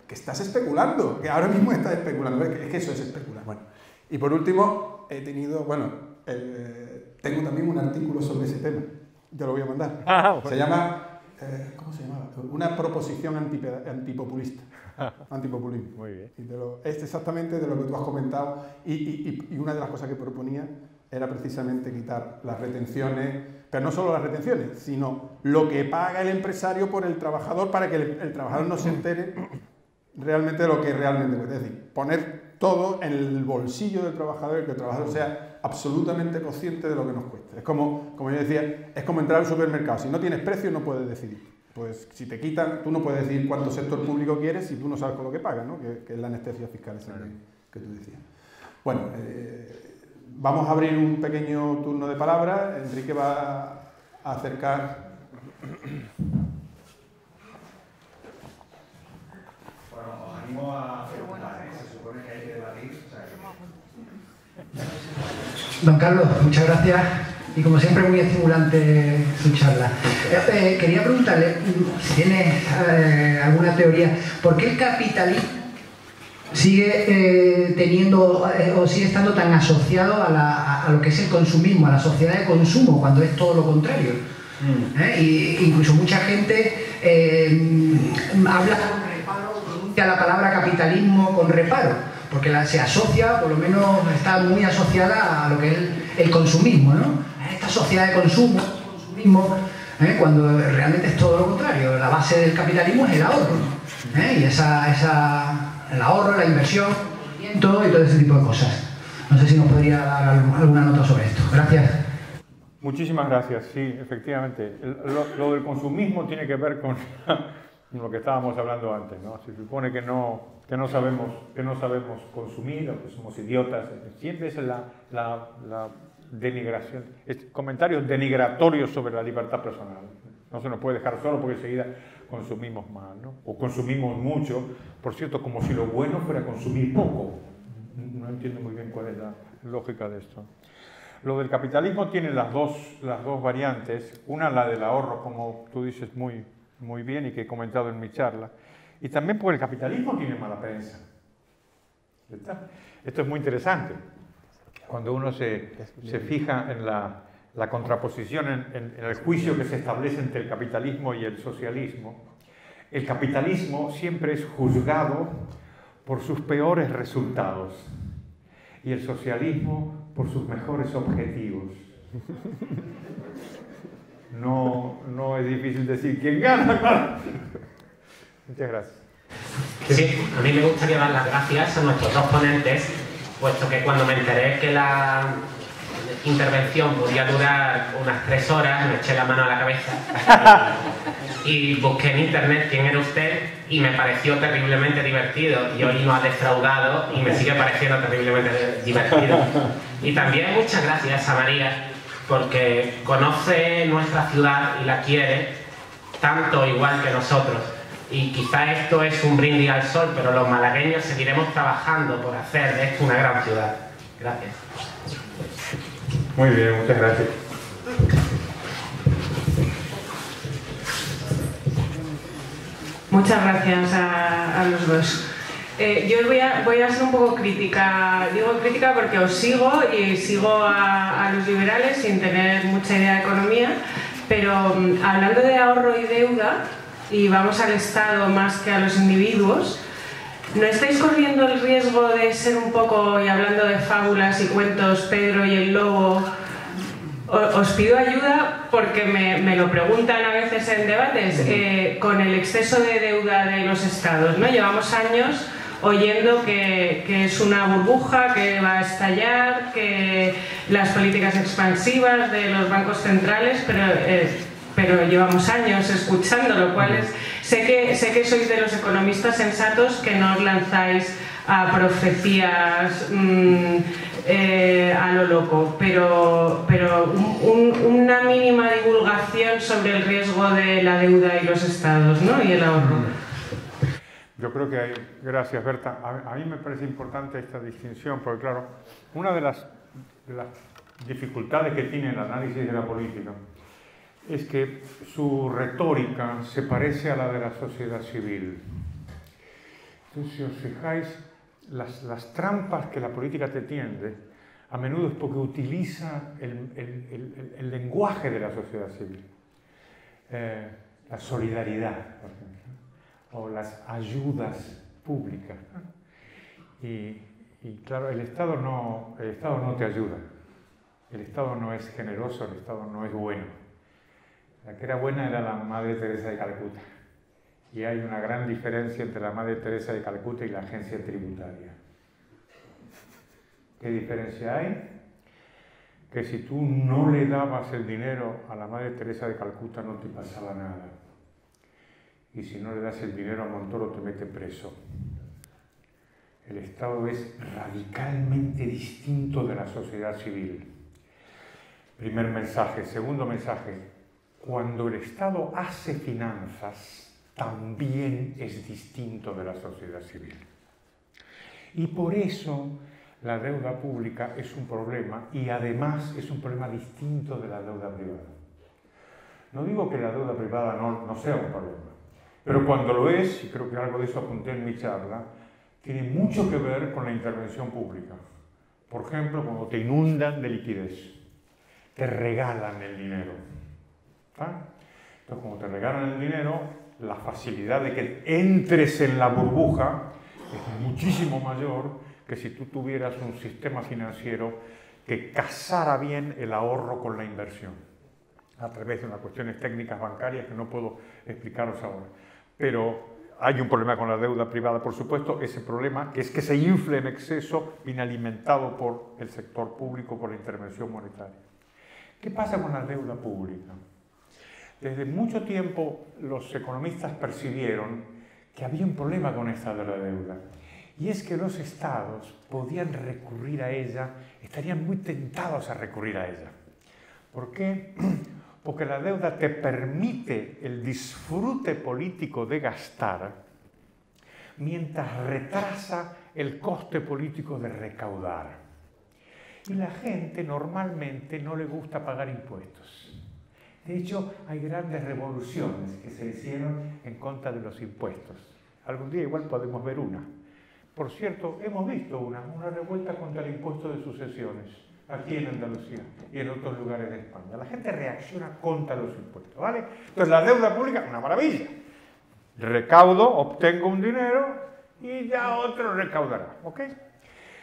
que estás especulando, que ahora mismo estás especulando, es que eso es especular. Bueno, y por último, he tenido, bueno, eh, tengo también un artículo sobre ese tema. Ya lo voy a mandar. Ah, se llama, eh, ¿cómo se llama? Una proposición antipopulista. <laughs> Antipopulismo. Muy bien. es exactamente de lo que tú has comentado. Y, una de las cosas que proponía era precisamente quitar las retenciones, pero no solo las retenciones, sino lo que paga el empresario por el trabajador para que el, trabajador no se entere realmente de lo que realmente puede. Es decir, poner todo en el bolsillo del trabajador y que el trabajador sea absolutamente consciente de lo que nos cuesta. Es como, como yo decía, es como entrar al supermercado. Si no tienes precio, no puedes decidir. Pues si te quitan, tú no puedes decidir cuánto sector público quieres si tú no sabes con lo que pagas, ¿no? que, es la anestesia fiscal esa que, tú decías. Bueno, eh, vamos a abrir un pequeño turno de palabras. Enrique va a acercar. Bueno, os animo a preguntar, ¿eh? se supone que hay que debatir. Don Carlos, muchas gracias y como siempre muy estimulante su charla. Eh, eh, quería preguntarle si tiene eh, alguna teoría, ¿por qué el capitalismo sigue teniendo o sigue estando tan asociado a, lo que es el consumismo, a la sociedad de consumo, cuando es todo lo contrario? Mm. Y, incluso mucha gente habla con reparo, pronuncia la palabra capitalismo con reparo porque la, se asocia, por lo menos está muy asociada a lo que es el, consumismo, ¿no? Esta sociedad de consumo, ¿eh? cuando realmente es todo lo contrario. La base del capitalismo es el ahorro, ¿eh? y esa, esa, el ahorro, la inversión, y todo ese tipo de cosas. No sé si nos podría dar alguna nota sobre esto. Gracias. Muchísimas gracias. Sí, efectivamente. Lo, del consumismo tiene que ver con <laughs> lo que estábamos hablando antes. ¿no? Se supone que no, que no sabemos, que no sabemos consumir o que somos idiotas. Siempre es la, la, denigración, comentarios denigratorios sobre la libertad personal. No se nos puede dejar solo porque enseguida consumimos mal, ¿no? O consumimos mucho, por cierto, como si lo bueno fuera consumir poco. No entiendo muy bien cuál es la lógica de esto. Lo del capitalismo tiene las dos, las dos variantes. Una, la del ahorro, como tú dices muy, muy bien y que he comentado en mi charla y también porque el capitalismo tiene mala prensa. Esto es muy interesante. Cuando uno se, se fija en la, la contraposición, en, en, el juicio que se establece entre el capitalismo y el socialismo, El capitalismo siempre es juzgado por sus peores resultados y el socialismo por sus mejores objetivos. No, no es difícil decir quién gana, claro. Muchas gracias. Sí, a mí me gustaría dar las gracias a nuestros dos ponentes, puesto que cuando me enteré que la intervención podía durar unas tres horas, me eché la mano a la cabeza y, busqué en internet quién era usted y me pareció terriblemente divertido y hoy no ha defraudado y me sigue pareciendo terriblemente divertido. Y también muchas gracias a María porque conoce nuestra ciudad y la quiere tanto igual que nosotros. Y quizá esto es un brindis al sol, pero los malagueños seguiremos trabajando por hacer de esto una gran ciudad. Gracias. Muy bien, muchas gracias. Muchas gracias a, los dos. Eh, yo voy a, voy a, ser un poco crítica, digo crítica porque os sigo y sigo a, los liberales sin tener mucha idea de economía, pero mm, hablando de ahorro y deuda, y vamos al Estado más que a los individuos, ¿No estáis corriendo el riesgo de ser un poco, y hablando de fábulas y cuentos, Pedro y el lobo? Os pido ayuda porque me, lo preguntan a veces en debates, eh, con el exceso de deuda de los estados. ¿no? Llevamos años oyendo que, es una burbuja, que va a estallar, que las políticas expansivas de los bancos centrales, pero, eh, pero llevamos años escuchando, lo cual es Sé que, sé que sois de los economistas sensatos que no os lanzáis a profecías mm, eh, a lo loco, pero, pero una mínima divulgación sobre el riesgo de la deuda y los estados ¿no? y el ahorro. Yo creo que hay, gracias Berta, a, mí me parece importante esta distinción, porque claro, una de las, de las dificultades que tiene el análisis de la política es que su retórica se parece a la de la sociedad civil. Entonces, si os fijáis, las, trampas que la política te tiende, a menudo es porque utiliza el, lenguaje de la sociedad civil. Eh, la solidaridad, por ejemplo, o las ayudas públicas. Y, claro, el Estado, no, el Estado no te ayuda. El Estado no es generoso, el Estado no es bueno. La que era buena era la Madre Teresa de Calcuta. Y hay una gran diferencia entre la Madre Teresa de Calcuta y la agencia tributaria. ¿Qué diferencia hay? Que si tú no le dabas el dinero a la Madre Teresa de Calcuta no te pasaba nada. Y si no le das el dinero a Montoro te mete preso. El Estado es radicalmente distinto de la sociedad civil. Primer mensaje. Segundo mensaje cuando el Estado hace finanzas, también es distinto de la sociedad civil. Y por eso la deuda pública es un problema y además es un problema distinto de la deuda privada. No digo que la deuda privada no, no sea un problema, pero cuando lo es, y creo que algo de eso apunté en mi charla, tiene mucho que ver con la intervención pública. Por ejemplo, cuando te inundan de liquidez, te regalan el dinero entonces, como te regalan el dinero, la facilidad de que entres en la burbuja es muchísimo mayor que si tú tuvieras un sistema financiero que casara bien el ahorro con la inversión, a través de unas cuestiones técnicas bancarias que no puedo explicaros ahora. Pero hay un problema con la deuda privada, por supuesto, ese problema es que se infle en exceso, viene alimentado por el sector público, por la intervención monetaria. ¿Qué pasa con la deuda pública? Desde mucho tiempo los economistas percibieron que había un problema con esta deuda. Y es que los estados podían recurrir a ella, estarían muy tentados a recurrir a ella. ¿Por qué? <clears throat> Porque la deuda te permite el disfrute político de gastar mientras retrasa el coste político de recaudar. Y la gente normalmente no le gusta pagar impuestos. De hecho, hay grandes revoluciones que se hicieron en contra de los impuestos. Algún día igual podemos ver una. Por cierto, hemos visto una, una revuelta contra el impuesto de sucesiones, aquí en Andalucía y en otros lugares de España. La gente reacciona contra los impuestos, ¿vale? Entonces, la deuda pública, una maravilla. recaudo, obtengo un dinero y ya otro recaudará. ¿ok?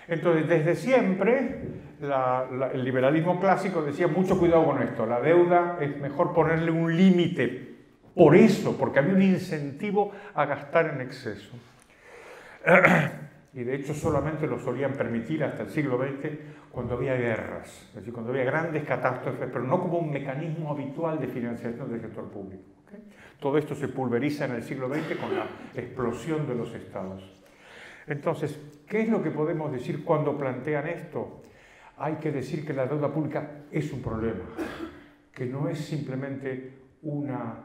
Entonces, desde siempre, el liberalismo clásico decía mucho cuidado con esto, la deuda es mejor ponerle un límite, por eso, porque había un incentivo a gastar en exceso. Y de hecho solamente lo solían permitir hasta el siglo XX cuando había guerras, es decir, cuando había grandes catástrofes, pero no como un mecanismo habitual de financiación del sector público. Todo esto se pulveriza en el siglo XX con la explosión de los estados. Entonces, ¿qué es lo que podemos decir cuando plantean esto? Hay que decir que la deuda pública es un problema, que no es simplemente una,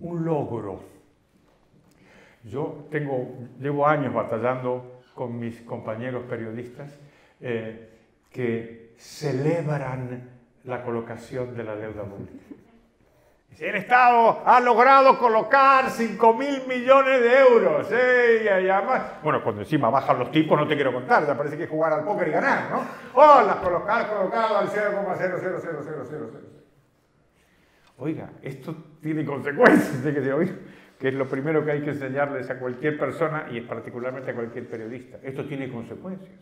un logro. Yo tengo, llevo años batallando con mis compañeros periodistas eh, que celebran la colocación de la deuda pública. El Estado ha logrado colocar 5 mil millones de euros. ¿eh? bueno, cuando encima bajan los tipos, no te quiero contar, ya parece que es jugar al póker y ganar, ¿no? ¡Oh, las colocar, colocado al 0,00000. Oiga, esto tiene consecuencias, que que es lo primero que hay que enseñarles a cualquier persona y particularmente a cualquier periodista. Esto tiene consecuencias.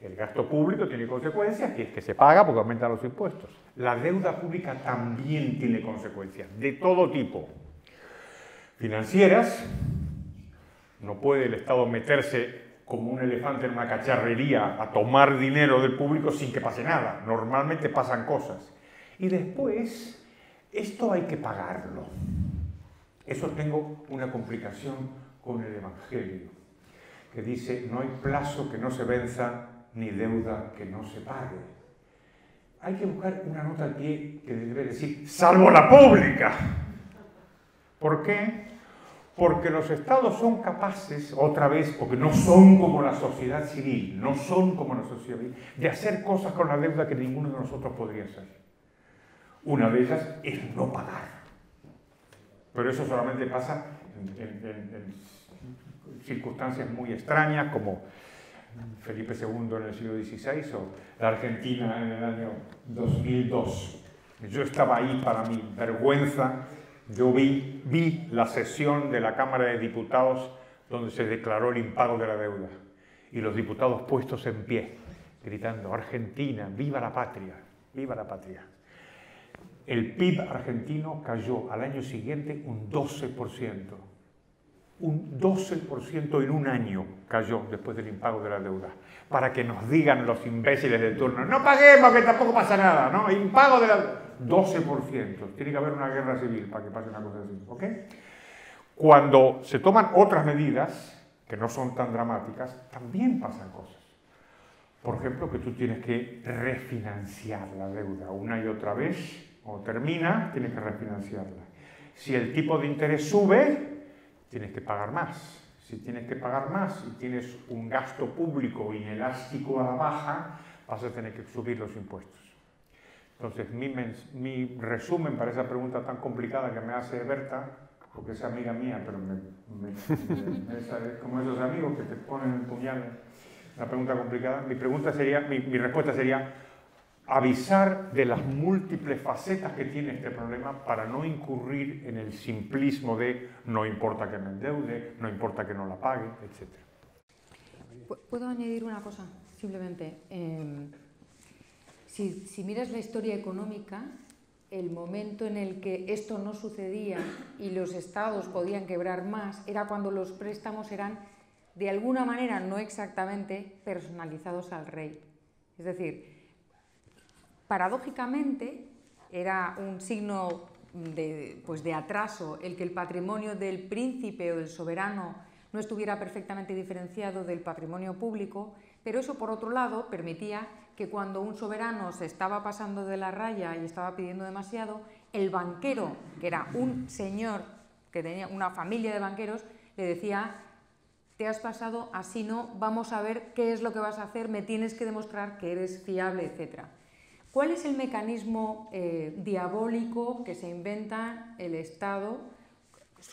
El gasto público tiene consecuencias y es que se paga porque aumentan los impuestos. La deuda pública también tiene consecuencias, de todo tipo. Financieras, no puede el Estado meterse como un elefante en una cacharrería a tomar dinero del público sin que pase nada. Normalmente pasan cosas. Y después, esto hay que pagarlo. Eso tengo una complicación con el Evangelio, que dice, no hay plazo que no se venza ni deuda que no se pague. Hay que buscar una nota al pie que debe decir, salvo la pública. ¿Por qué? Porque los estados son capaces, otra vez, porque no son como la sociedad civil, no son como la sociedad civil, de hacer cosas con la deuda que ninguno de nosotros podría hacer. Una de ellas es no pagar. Pero eso solamente pasa en circunstancias muy extrañas, como Felipe II en el siglo XVI o la Argentina en el año 2002. Yo estaba ahí para mi vergüenza, yo vi, vi la sesión de la Cámara de Diputados donde se declaró el impago de la deuda y los diputados puestos en pie, gritando, Argentina, viva la patria, viva la patria. El PIB argentino cayó al año siguiente un 12% un 12% en un año cayó después del impago de la deuda. Para que nos digan los imbéciles del turno, no paguemos que tampoco pasa nada, ¿no? Impago de la 12%. Tiene que haber una guerra civil para que pase una cosa así, ¿ok? Cuando se toman otras medidas, que no son tan dramáticas, también pasan cosas. Por ejemplo, que tú tienes que refinanciar la deuda una y otra vez, o termina, tienes que refinanciarla. Si el tipo de interés sube, tienes que pagar más. Si tienes que pagar más y tienes un gasto público inelástico a la baja, vas a tener que subir los impuestos. Entonces, mi, mi resumen para esa pregunta tan complicada que me hace Berta, porque es amiga mía, pero me, es como esos amigos que te ponen el puñal, la pregunta complicada, mi, pregunta sería, mi respuesta sería, avisar de las múltiples facetas que tiene este problema para no incurrir en el simplismo de no importa que me endeude, no importa que no la pague, etc. ¿Puedo añadir una cosa? Simplemente, em, si, si miras la historia económica, el momento en el que esto no sucedía y los estados podían quebrar más era cuando los préstamos eran, de alguna manera, no exactamente personalizados al rey. Es decir, Paradójicamente, era un signo de, pues de atraso el que el patrimonio del príncipe o del soberano no estuviera perfectamente diferenciado del patrimonio público, pero eso por otro lado permitía que cuando un soberano se estaba pasando de la raya y estaba pidiendo demasiado, el banquero, que era un señor que tenía una familia de banqueros, le decía, te has pasado, así no, vamos a ver qué es lo que vas a hacer, me tienes que demostrar que eres fiable, etcétera. ¿Cuál es el mecanismo eh, diabólico que se inventa el Estado,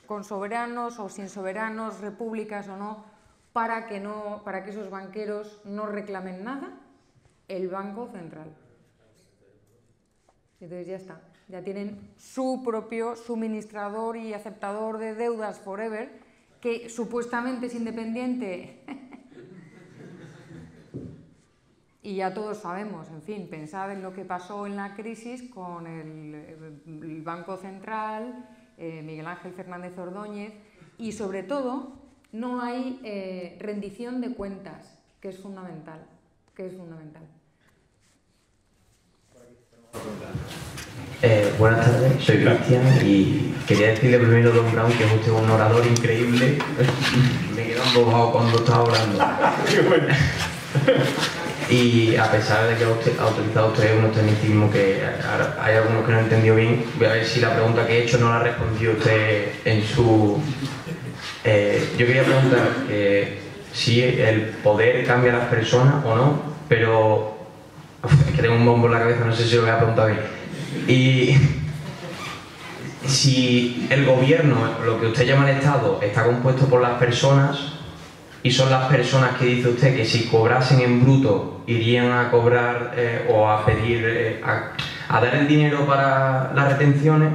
con soberanos o sin soberanos, repúblicas o no, para que, no, para que esos banqueros no reclamen nada? El Banco Central. Entonces ya está. ya tienen su propio suministrador y aceptador de deudas forever, que supuestamente es independiente. Y ya todos sabemos, en fin, pensad en lo que pasó en la crisis con el, Banco Central, eh, Miguel Ángel Fernández Ordóñez, y sobre todo no hay eh, rendición de cuentas, que es fundamental, que es fundamental. Eh, buenas tardes, soy Cristian y quería decirle primero a Don Brown que es usted un orador increíble. <laughs> Me quedo embobado cuando está hablando. <laughs> y a pesar de que ha, utilizado usted unos tecnicismos que hay algunos que no he entendido bien, voy a ver si la pregunta que he hecho no la respondió usted en su... Eh, yo quería preguntar si el poder cambia a las personas o no, pero es que tengo un bombo en la cabeza, no sé si lo voy a preguntar bien. Y si el gobierno, lo que usted llama el Estado, está compuesto por las personas y son las personas que dice usted que si cobrasen en bruto irían a cobrar eh, o a pedir, eh, a, dar el dinero para las retenciones,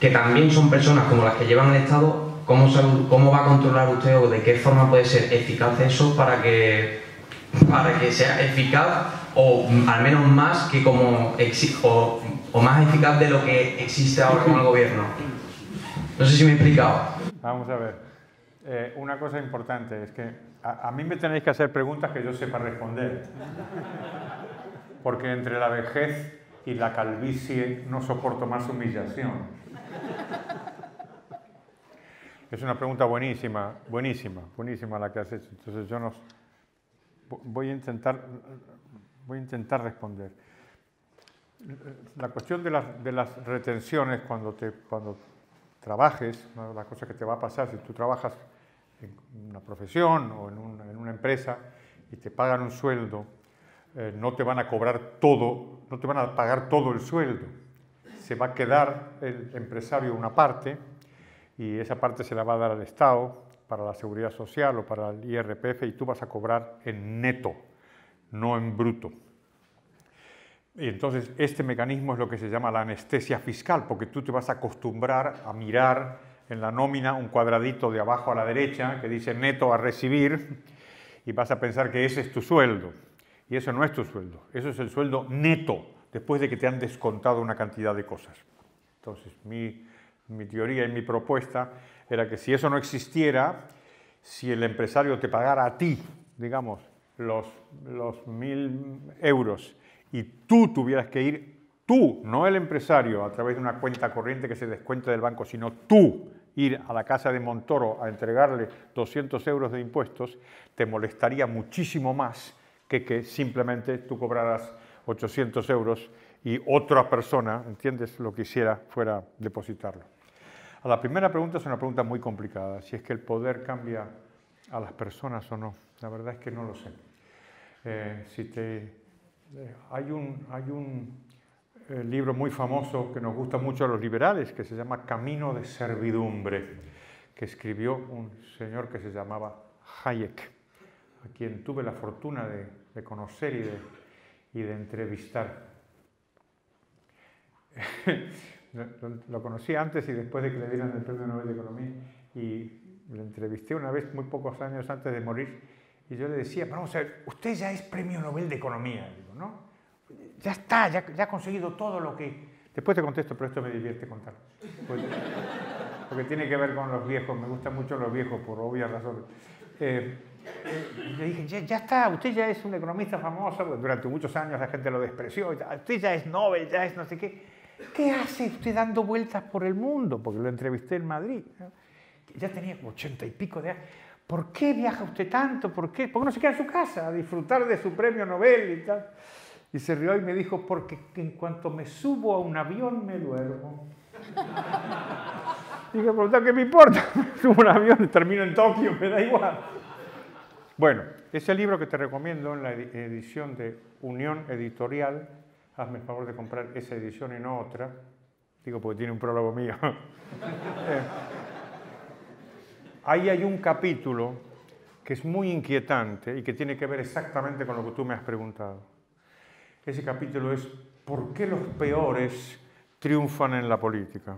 que también son personas como las que llevan el Estado, ¿cómo, ¿cómo va a controlar usted o de qué forma puede ser eficaz eso para que para que sea eficaz o al menos más que como o, o más eficaz de lo que existe ahora con el gobierno. No sé si me he explicado. Vamos a ver. Eh, una cosa importante es que a, mí me tenéis que hacer preguntas que yo sepa responder. Porque entre la vejez y la calvicie no soporto más humillación. Es una pregunta buenísima, buenísima, buenísima la que has hecho. Entonces yo no, voy a intentar, voy a intentar responder. La cuestión de las, de las retenciones cuando, te, cuando trabajes, una de las cosas que te va a pasar si tú trabajas en una profesión o en una, empresa y te pagan un sueldo, eh, no te van a cobrar todo, no te van a pagar todo el sueldo. Se va a quedar el empresario una parte y esa parte se la va a dar al Estado para la seguridad social o para el IRPF y tú vas a cobrar en neto, no en bruto. Y entonces este mecanismo es lo que se llama la anestesia fiscal, porque tú te vas a acostumbrar a mirar en la nómina un cuadradito de abajo a la derecha que dice neto a recibir y vas a pensar que ese es tu sueldo. Y eso no es tu sueldo, eso es el sueldo neto, después de que te han descontado una cantidad de cosas. Entonces, mi, mi teoría y mi propuesta era que si eso no existiera, si el empresario te pagara a ti, digamos, los, los mil euros y tú tuvieras que ir, tú, no el empresario, a través de una cuenta corriente que se descuente del banco, sino tú ir a la casa de Montoro a entregarle 200 euros de impuestos, te molestaría muchísimo más que que simplemente tú cobraras 800 euros y otra persona, ¿entiendes?, lo quisiera fuera depositarlo la primera pregunta es una pregunta muy complicada, si es que el poder cambia a las personas o no. La verdad es que no lo sé. Eh, si te, eh, hay un, hay un eh, libro muy famoso que nos gusta mucho a los liberales, que se llama Camino de Servidumbre, que escribió un señor que se llamaba Hayek, a quien tuve la fortuna de, de conocer y de, y de entrevistar. <laughs> Lo, conocí antes y después de que le dieran el premio Nobel de Economía y le entrevisté una vez muy pocos años antes de morir y yo le decía, vamos a ver, usted ya es premio Nobel de Economía, digo, ¿no? Ya está, ya, ya ha conseguido todo lo que... Después te contesto, pero esto me divierte contar. Pues, porque tiene que ver con los viejos, me gustan mucho los viejos por obvias razones. Eh, le dije, ya, está, usted ya es un economista famoso, durante muchos años la gente lo despreció, usted ya es Nobel, ya es no sé qué. ¿Qué hace usted dando vueltas por el mundo? Porque lo entrevisté en Madrid. Ya tenía ochenta y pico de años. ¿Por qué viaja usted tanto? ¿Por qué? ¿Por qué no se queda en su casa a disfrutar de su premio Nobel y tal? Y se rió y me dijo, porque en cuanto me subo a un avión me duermo. <laughs> Dije, por lo ¿qué me importa? <laughs> Subo un avión y termino en Tokio, me da igual. Bueno, ese libro que te recomiendo en la edición de Unión Editorial hazme el favor de comprar esa edición y no otra. Digo, porque tiene un prólogo mío. <laughs> Eh, ahí hay un capítulo que es muy inquietante y que tiene que ver exactamente con lo que tú me has preguntado. Ese capítulo es ¿por qué los peores triunfan en la política?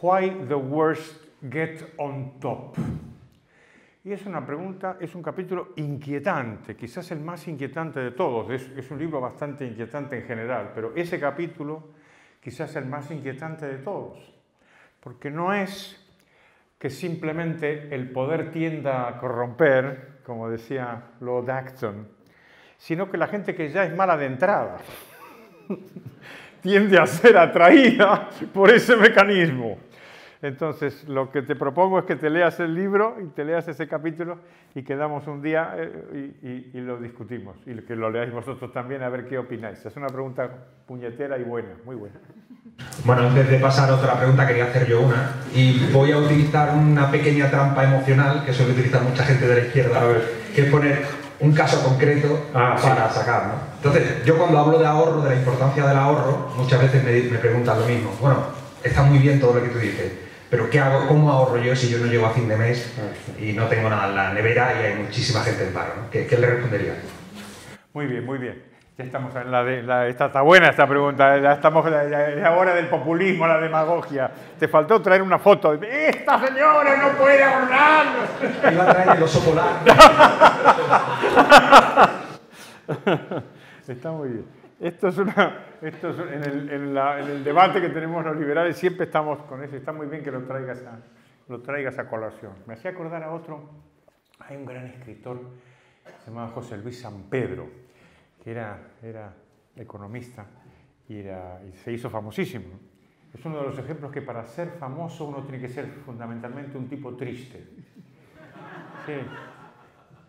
Why the worst get on top? Y es una pregunta, es un capítulo inquietante, quizás el más inquietante de todos. Es, un libro bastante inquietante en general, pero ese capítulo quizás el más inquietante de todos. Porque no es que simplemente el poder tienda a corromper, como decía Lord Acton, sino que la gente que ya es mala de entrada <laughs> tiende a ser atraída por ese mecanismo. Entonces, lo que te propongo es que te leas el libro y te leas ese capítulo y quedamos un día eh, y, lo discutimos. Y que lo leáis vosotros también a ver qué opináis. Es una pregunta puñetera y buena, muy buena. Bueno, antes de pasar a otra pregunta, quería hacer yo una. Y voy a utilizar una pequeña trampa emocional que suele utilizar mucha gente de la izquierda, que es poner un caso concreto ah, para sacar. ¿no? Entonces, yo cuando hablo de ahorro, de la importancia del ahorro, muchas veces me, me preguntan lo mismo. Bueno, está muy bien todo lo que tú dices pero ¿qué hago? ¿Cómo ahorro yo si yo no llego a fin de mes y no tengo nada en la nevera y hay muchísima gente en paro? ¿Qué, le respondería? Muy bien, muy bien. Ya estamos en la de. La, esta está buena esta pregunta. Ya estamos en la, hora del populismo, la demagogia. Te faltó traer una foto. ¡Esta señora no puede ahorrar! Iba a traer el oso polar. <laughs> está muy bien. Esto es una, esto es en, el, en, la, en, el, debate que tenemos los liberales siempre estamos con eso. Está muy bien que lo traigas a, lo traigas a colación. Me hacía acordar a otro. Hay un gran escritor se llamaba José Luis San Pedro, que era, era economista y, era, y se hizo famosísimo. Es uno de los ejemplos que para ser famoso uno tiene que ser fundamentalmente un tipo triste. Sí.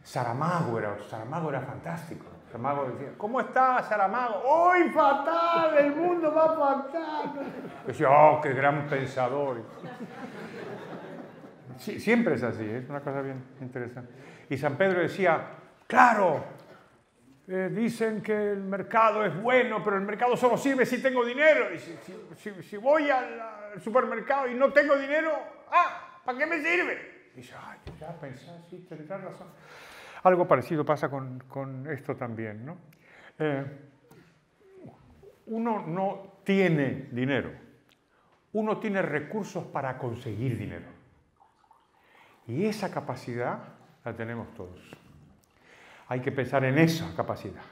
Saramago era, Saramago era fantástico. Saramago decía, ¿cómo está Saramago? ¡Uy, fatal! El mundo va fatal. Decía, ¡oh, qué gran pensador! Sí, siempre es así, ¿eh? es una cosa bien interesante. Y San Pedro decía, claro, eh, dicen que el mercado es bueno, pero el mercado solo sirve si tengo dinero. Y si, si, voy al, supermercado y no tengo dinero, ah, ¿para qué me sirve? Dice, ay, ya pensé, sí, tendrás razón. Algo parecido pasa con, esto también. ¿no? Eh, uno no tiene dinero, uno tiene recursos para conseguir dinero. Y esa capacidad la tenemos todos. Hay que pensar en esa capacidad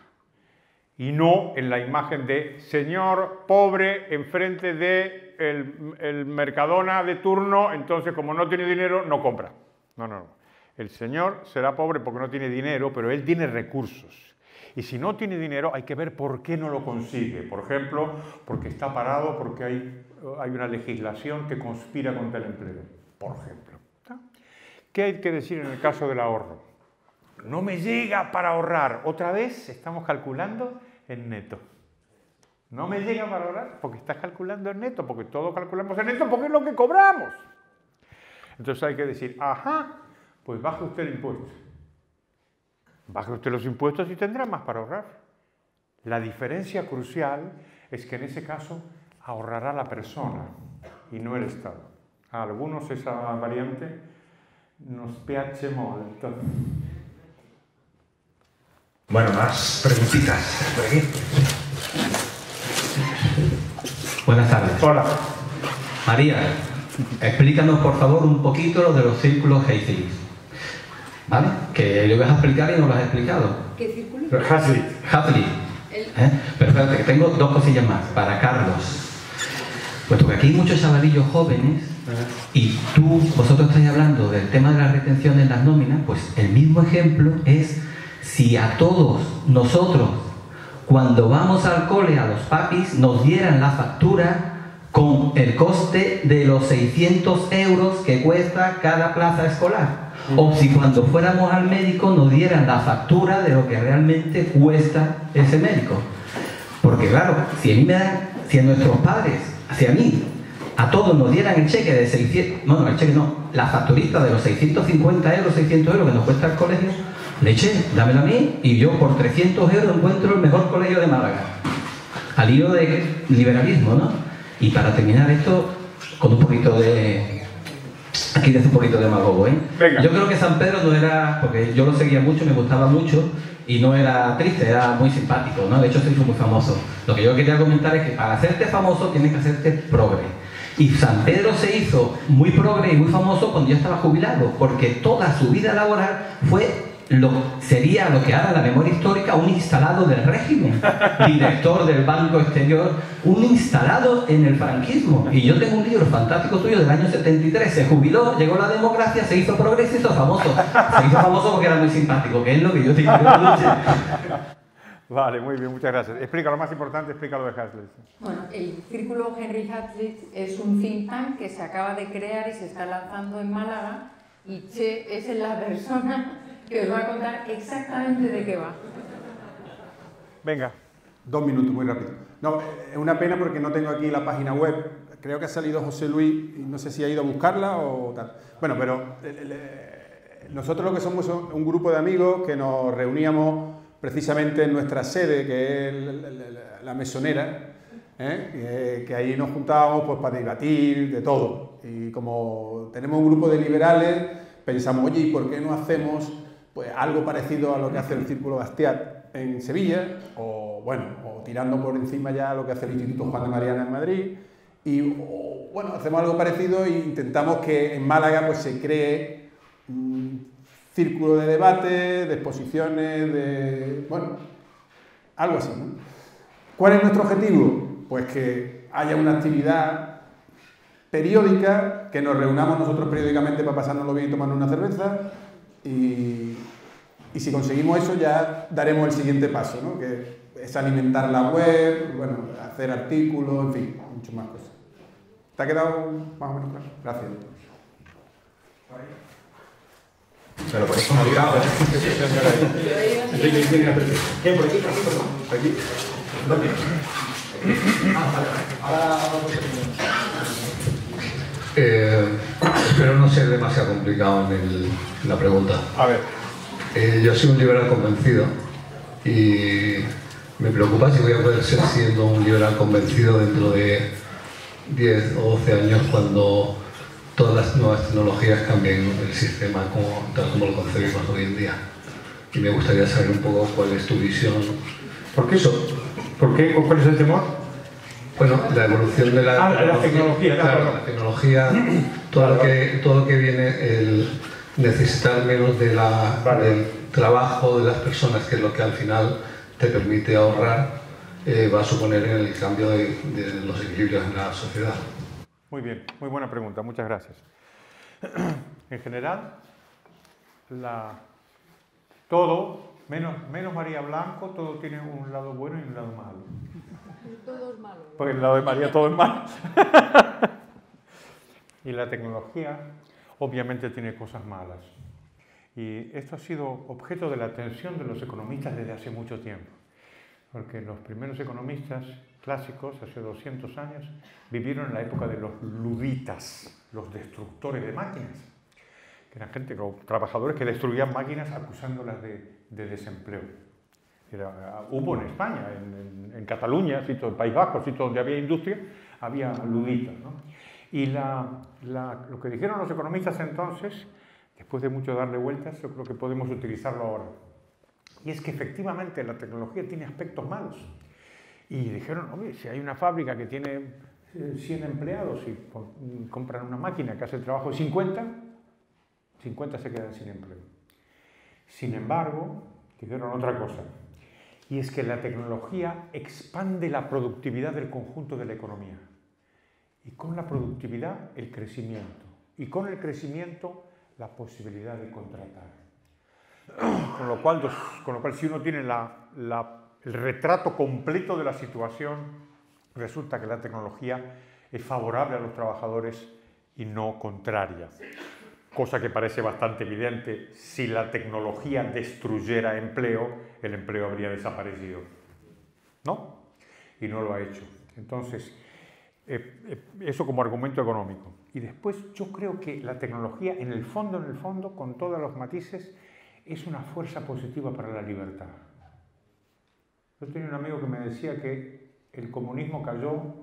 y no en la imagen de señor pobre enfrente de el mercadona de turno, entonces como no tiene dinero no compra. No, no, no. El Señor será pobre porque no tiene dinero, pero Él tiene recursos. Y si no tiene dinero, hay que ver por qué no lo consigue. Por ejemplo, porque está parado, porque hay, hay una legislación que conspira contra el empleo. Por ejemplo. ¿Qué hay que decir en el caso del ahorro? No me llega para ahorrar. Otra vez estamos calculando en neto. No me llega para ahorrar porque estás calculando en neto, porque todos calculamos en neto porque es lo que cobramos. Entonces hay que decir, ajá, pues baje usted el impuesto. Baje usted los impuestos y tendrá más para ahorrar. La diferencia crucial es que en ese caso ahorrará la persona y no el Estado. A algunos esa variante nos piace molto. Bueno, más preguntitas por aquí. Buenas tardes. Hola. María, explícanos por favor un poquito lo de los círculos Heiselis. ¿Vale? Que le voy a explicar y no lo has explicado. ¿Qué círculo? Hasley. Hasley. ¿Eh? Pero espérate, que tengo dos cosillas más para Carlos. Puesto que aquí hay muchos chavalillos jóvenes y tú, vosotros estáis hablando del tema de la retención en las nóminas, pues el mismo ejemplo es si a todos nosotros, cuando vamos al cole, a los papis, nos dieran la factura con el coste de los 600 euros que cuesta cada plaza escolar o si cuando fuéramos al médico nos dieran la factura de lo que realmente cuesta ese médico. Porque claro, si a mí me dan, si a nuestros padres, hacia mí, a todos nos dieran el cheque de 600, no, no, el cheque no, la facturita de los 650 euros, 600 euros que nos cuesta el colegio, leche, dámela a mí y yo por 300 euros encuentro el mejor colegio de Málaga. Al hilo de liberalismo, ¿no? Y para terminar esto, con un poquito de, Aquí desde un poquito de demagogo, ¿eh? Yo creo que San Pedro no era, porque yo lo seguía mucho, me gustaba mucho, y no era triste, era muy simpático, ¿no? De hecho se hizo muy famoso. Lo que yo quería comentar es que para hacerte famoso tienes que hacerte progre. Y San Pedro se hizo muy progre y muy famoso cuando ya estaba jubilado, porque toda su vida laboral fue lo, sería lo que haga la memoria histórica un instalado del régimen, <laughs> director del Banco Exterior, un instalado en el franquismo. Y yo tengo un libro fantástico tuyo del año 73, se jubiló, llegó la democracia, se hizo progreso y se hizo famoso. Se hizo famoso porque era muy simpático, que es lo que yo te quiero Vale, muy bien, muchas gracias. Explica lo más importante, explica lo de Hazlitt. Bueno, el Círculo Henry Hazlitt es un think tank que se acaba de crear y se está lanzando en Málaga y Che es la persona que os va a contar exactamente de qué va. Venga. Dos minutos, muy rápido. No, es una pena porque no tengo aquí la página web. Creo que ha salido José Luis y no sé si ha ido a buscarla o tal. Bueno, pero nosotros lo que somos un grupo de amigos que nos reuníamos precisamente en nuestra sede, que es la mesonera, ¿eh? que, ahí nos juntábamos pues, para debatir de todo. Y como tenemos un grupo de liberales, pensamos, oye, ¿y por qué no hacemos pues algo parecido a lo que hace el Círculo Bastiat en Sevilla, o bueno, o tirando por encima ya lo que hace el Instituto Juan de Mariana en Madrid, y bueno, hacemos algo parecido e intentamos que en Málaga pues se cree un círculo de debate, de exposiciones, de bueno, algo así. ¿Cuál es nuestro objetivo? Pues que haya una actividad periódica, que nos reunamos nosotros periódicamente para pasárnoslo bien y tomarnos una cerveza, y, si conseguimos eso ya daremos el siguiente paso, ¿no? que es alimentar la web, bueno, hacer artículos, en fin, muchas más cosas. ¿Te ha quedado más o menos claro? Gracias. Pero por eso por aquí, por aquí, ¿Dónde? Eh, espero no ser demasiado complicado en, la pregunta. A ver. Eh, yo soy un liberal convencido y me preocupa si voy a poder ser siendo un liberal convencido dentro de 10 o 12 años cuando todas las nuevas tecnologías cambien el sistema como, tal como lo concebimos hoy en día. Y me gustaría saber un poco cuál es tu visión. ¿Por qué eso? ¿Por qué? ¿Cuál es el temor? Bueno, la evolución de la, ah, tecnología, claro, la tecnología, <clears throat> todo lo que, todo lo que viene, el necesitar menos de la, del trabajo de las personas, que es lo que al final te permite ahorrar, eh, va a suponer el cambio de, los equilibrios en la sociedad. Muy bien, muy buena pregunta, muchas gracias. <clears throat> en general, la, todo, menos, menos María Blanco, todo tiene un lado bueno y un lado malo. Todo es. Porque el lado de María todo es malo. <laughs> y la tecnología obviamente tiene cosas malas. Y esto ha sido objeto de la atención de los economistas desde hace mucho tiempo. Porque los primeros economistas clásicos, hace 200 años, vivieron en la época de los luditas, los destructores de máquinas, que eran gente, trabajadores que destruían máquinas acusándolas de desempleo hubo en España, en, Cataluña, sitio en País Vasco, sitio donde había industria, había luditas. Y lo que dijeron los economistas entonces, después de mucho darle vueltas, yo creo que podemos utilizarlo ahora. Y es que efectivamente la tecnología tiene aspectos malos. Y dijeron, oye, si hay una fábrica que tiene 100 eh, empleados y compran una máquina que hace el trabajo de 50, 50 se quedan sin empleo. Sin embargo, dijeron otra cosa y es que la tecnología expande la productividad del conjunto de la economía. Y con la productividad, el crecimiento. Y con el crecimiento, la posibilidad de contratar. <clears throat> Con lo cual, con lo cual si uno tiene el retrato completo de la situación, resulta que la tecnología es favorable a los trabajadores y no contraria cosa que parece bastante evidente, si la tecnología destruyera empleo, el empleo habría desaparecido. ¿No? Y no lo ha hecho. Entonces, eh, eh, eso como argumento económico. Y después yo creo que la tecnología, en el fondo, en el fondo, con todos los matices, es una fuerza positiva para la libertad. Yo tenía un amigo que me decía que el comunismo cayó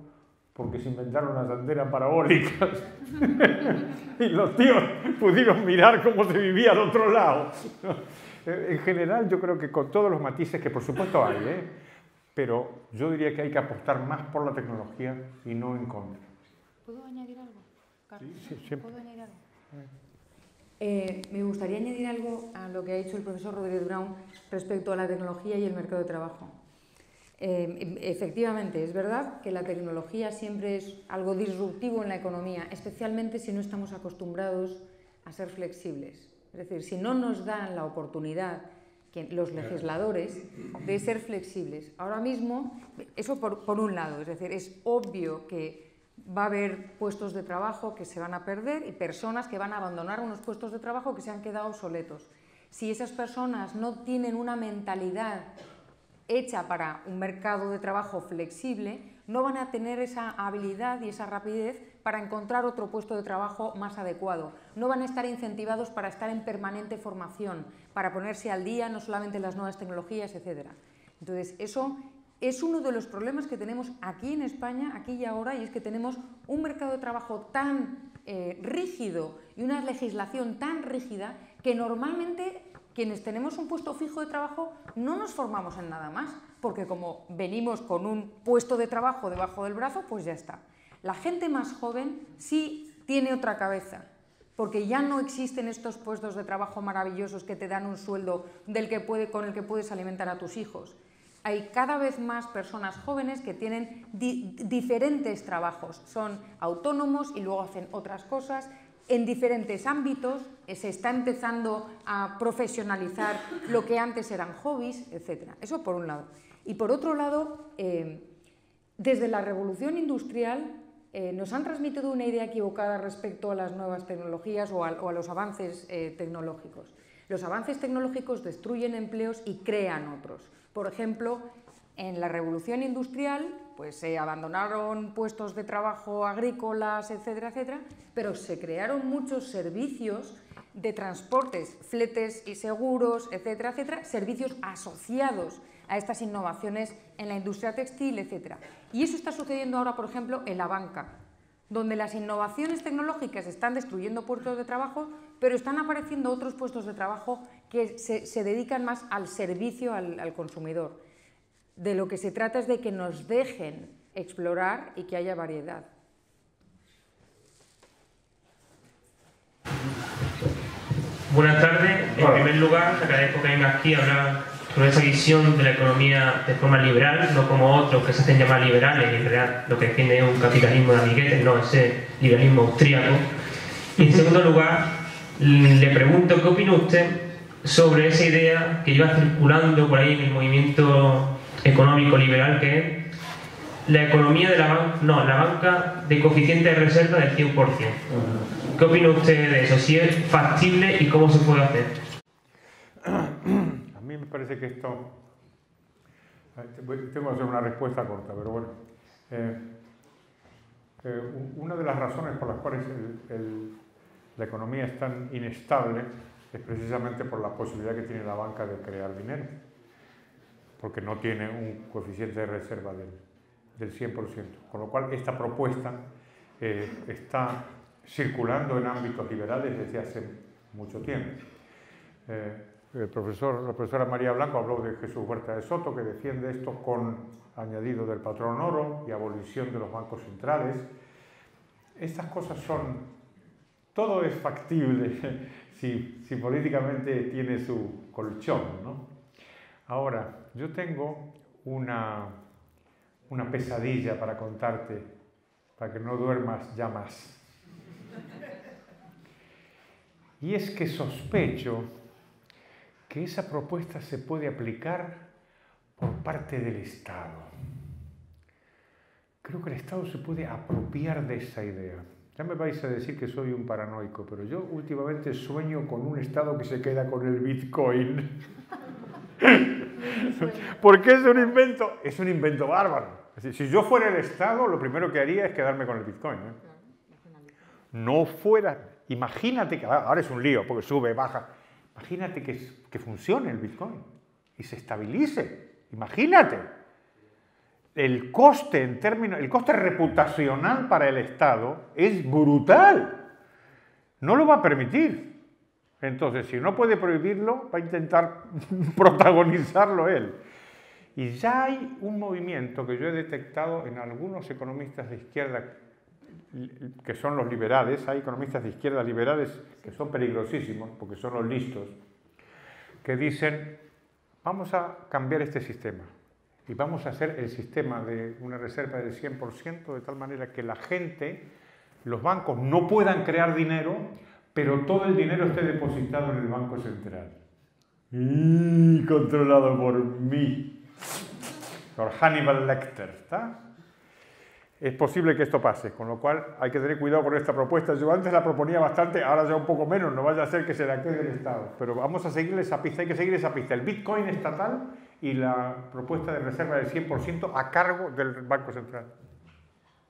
porque se inventaron las antenas parabólicas <laughs> y los tíos pudieron mirar cómo se vivía al otro lado. en general yo creo que con todos los matices que por supuesto hay, ¿eh? pero yo diría que hay que apostar más por la tecnología y no en contra. ¿Puedo añadir algo? Sí, sí, ¿Puedo añadir algo? Eh, me gustaría añadir algo a lo que ha dicho el profesor Rodríguez Brown respecto a la tecnología y el mercado de trabajo. Eh, efectivamente, es verdad que la tecnología siempre es algo disruptivo en la economía, especialmente si no estamos acostumbrados a ser flexibles. Es decir, si no nos dan la oportunidad que los legisladores de ser flexibles. Ahora mismo, eso por, por un lado, es decir, es obvio que va a haber puestos de trabajo que se van a perder y personas que van a abandonar unos puestos de trabajo que se han quedado obsoletos. Si esas personas no tienen una mentalidad hecha para un mercado de trabajo flexible, no van a tener esa habilidad y esa rapidez para encontrar otro puesto de trabajo más adecuado. No van a estar incentivados para estar en permanente formación, para ponerse al día no solamente en las nuevas tecnologías, etc. Entonces, eso es uno de los problemas que tenemos aquí en España, aquí y ahora, y es que tenemos un mercado de trabajo tan eh, rígido y una legislación tan rígida que normalmente quienes tenemos un puesto fijo de trabajo no nos formamos en nada más, porque como venimos con un puesto de trabajo debajo del brazo, pues ya está. La gente más joven sí tiene otra cabeza, porque ya no existen estos puestos de trabajo maravillosos que te dan un sueldo del que puede, con el que puedes alimentar a tus hijos hay cada vez más personas jóvenes que tienen diferentes trabajos, son autónomos y luego hacen otras cosas en diferentes ámbitos, eh, se está empezando a profesionalizar lo que antes eran hobbies, etc. Eso por un lado. Y por otro lado, eh, desde la revolución industrial eh, nos han transmitido una idea equivocada respecto a las nuevas tecnologías o a, o a los avances tecnológicos. Los avances tecnológicos destruyen empleos y crean otros. Por ejemplo, en la revolución industrial pues se abandonaron puestos de trabajo agrícolas, etcétera, etcétera, pero se crearon muchos servicios de transportes, fletes y seguros, etcétera, etcétera, servicios asociados a estas innovaciones en la industria textil, etcétera. Y eso está sucediendo ahora, por ejemplo, en la banca, donde las innovaciones tecnológicas están destruyendo puestos de trabajo, pero están apareciendo otros puestos de trabajo que se, dedican más al servicio al, consumidor. De lo que se trata es de que nos dejen explorar y que haya variedad. Buenas tardes. En primer lugar, agradezco que venga aquí a hablar sobre esa visión de la economía de forma liberal, no como otros que se hacen llamar liberales y en realidad lo que tiene es un capitalismo de amiguetes, no ese liberalismo austríaco. Y en segundo lugar, le pregunto qué opina usted sobre esa idea que lleva circulando por ahí en el movimiento económico liberal que es la economía de la banca, no, la banca de coeficiente de reserva del 100%. ¿Qué opina usted de eso? Si es factible y cómo se puede hacer. A mí me parece que esto... Tengo que hacer una respuesta corta, pero bueno. Eh, eh, una de las razones por las cuales la economía es tan inestable es precisamente por la posibilidad que tiene la banca de crear dinero, porque no tiene un coeficiente de reserva del, del 100%. Con lo cual, esta propuesta eh, está circulando en ámbitos liberales desde hace mucho tiempo. Eh, el profesor, la profesora María Blanco habló de Jesús Huerta de Soto, que defiende esto con añadido del patrón oro y abolición de los bancos centrales. Estas cosas son, todo es factible <laughs> si, políticamente tiene su colchón. ¿no? Ahora, yo tengo una, una pesadilla para contarte, para que no duermas ya más. Y es que sospecho que esa propuesta se puede aplicar por parte del Estado. Creo que el Estado se puede apropiar de esa idea. Ya me vais a decir que soy un paranoico, pero yo últimamente sueño con un Estado que se queda con el Bitcoin. <laughs> <laughs> Porque es un invento, es un invento bárbaro. si yo fuera el Estado, lo primero que haría es quedarme con el Bitcoin. ¿eh? No fuera, imagínate que ahora es un lío, porque sube, baja. Imagínate que, que funcione el Bitcoin y se estabilice. Imagínate el coste en términos, el coste reputacional para el Estado es brutal. No lo va a permitir. Entonces, si no puede prohibirlo, va a intentar <laughs> protagonizarlo él. Y ya hay un movimiento que yo he detectado en algunos economistas de izquierda, que son los liberales, hay economistas de izquierda liberales que son peligrosísimos, porque son los listos, que dicen, vamos a cambiar este sistema y vamos a hacer el sistema de una reserva del 100% de tal manera que la gente, los bancos no puedan crear dinero, pero todo el dinero esté depositado en el Banco Central. Y controlado por mí, por Hannibal Lecter, ¿está? Es posible que esto pase, con lo cual hay que tener cuidado con esta propuesta. Yo antes la proponía bastante, ahora ya un poco menos, no vaya a ser que se la quede el Estado. Pero vamos a seguir esa pista, hay que seguir esa pista. El Bitcoin estatal y la propuesta de reserva del 100% a cargo del Banco Central.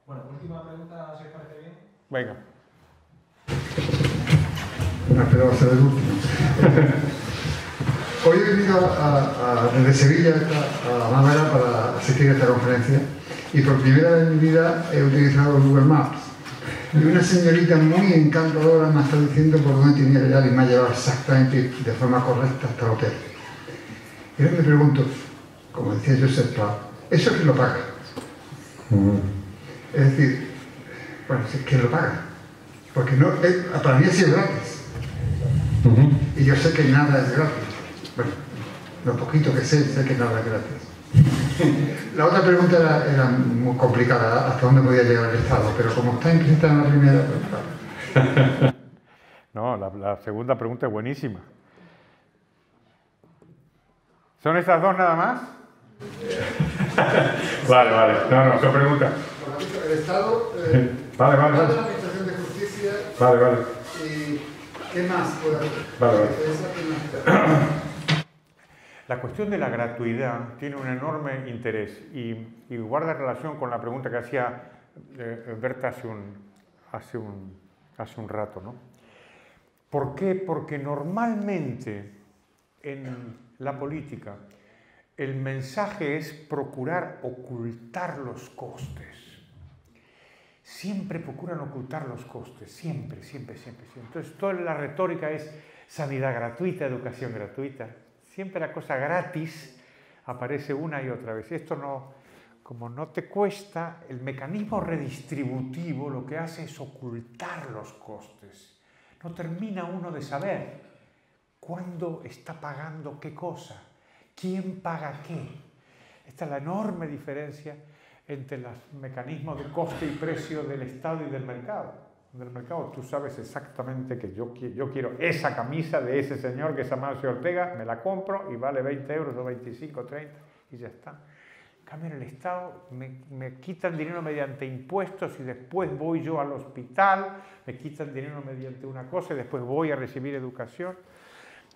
Bueno, última pregunta, si os parece bien. Venga. No esperaba ser el último. <laughs> Hoy he venido a, desde Sevilla a Málaga para asistir a esta conferencia y por primera vez en mi vida he utilizado Google Maps. Y una señorita muy encantadora me está diciendo por dónde tenía que ir y me ha llevado exactamente de forma correcta hasta el hotel. Y ahora me pregunto, como decía Joseph Clark, ¿eso quién lo paga? Es decir, bueno, ¿quién lo paga? Porque no, para mí ha sido gratis. Y yo sé que nada es gratis. Bueno, lo poquito que sé, sé que nada es gratis. <laughs> La otra pregunta era, muy complicada, hasta dónde podía llegar el Estado, pero como está implícita en la primera, pues <laughs> No, la, segunda pregunta es buenísima. ¿Son estas dos nada más? <laughs> vale, vale. No, no, son preguntas. El Estado, eh, vale, vale, vale. la Administración de Justicia. Vale, vale. ¿Y qué más? Vale, <clears throat> vale. La cuestión de la gratuidad tiene un enorme interés y, guarda relación con la pregunta que hacía eh, Berta hace un, hace, un, hace un rato. ¿no? ¿Por qué? Porque normalmente en la política el mensaje es procurar ocultar los costes. Siempre procuran ocultar los costes, siempre, siempre, siempre. Entonces toda la retórica es sanidad gratuita, educación gratuita, siempre la cosa gratis aparece una y otra vez. Esto no, como no te cuesta, el mecanismo redistributivo lo que hace es ocultar los costes. No termina uno de saber cuándo está pagando qué cosa, quién paga qué. Esta es la enorme diferencia entre los mecanismos de coste y precio del Estado y del mercado del mercado, tú sabes exactamente que yo, yo quiero esa camisa de ese señor que es Amancio Ortega, me la compro y vale 20 euros o 25, 30 y ya está. Cambio, el Estado me, me, quitan dinero mediante impuestos y después voy yo al hospital, me quitan dinero mediante una cosa y después voy a recibir educación.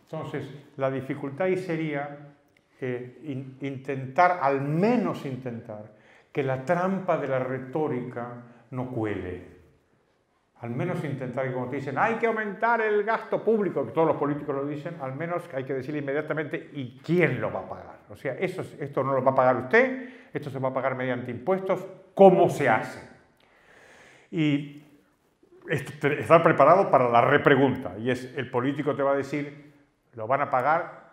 Entonces, la dificultad ahí sería eh, intentar, al menos intentar, que la trampa de la retórica no cuele al menos intentar que como te dicen, hay que aumentar el gasto público, que todos los políticos lo dicen, al menos hay que decirle inmediatamente, ¿y quién lo va a pagar? O sea, eso, esto no lo va a pagar usted, esto se va a pagar mediante impuestos, ¿cómo se hace? Y estar preparado para la repregunta, y es, el político te va a decir, lo van a pagar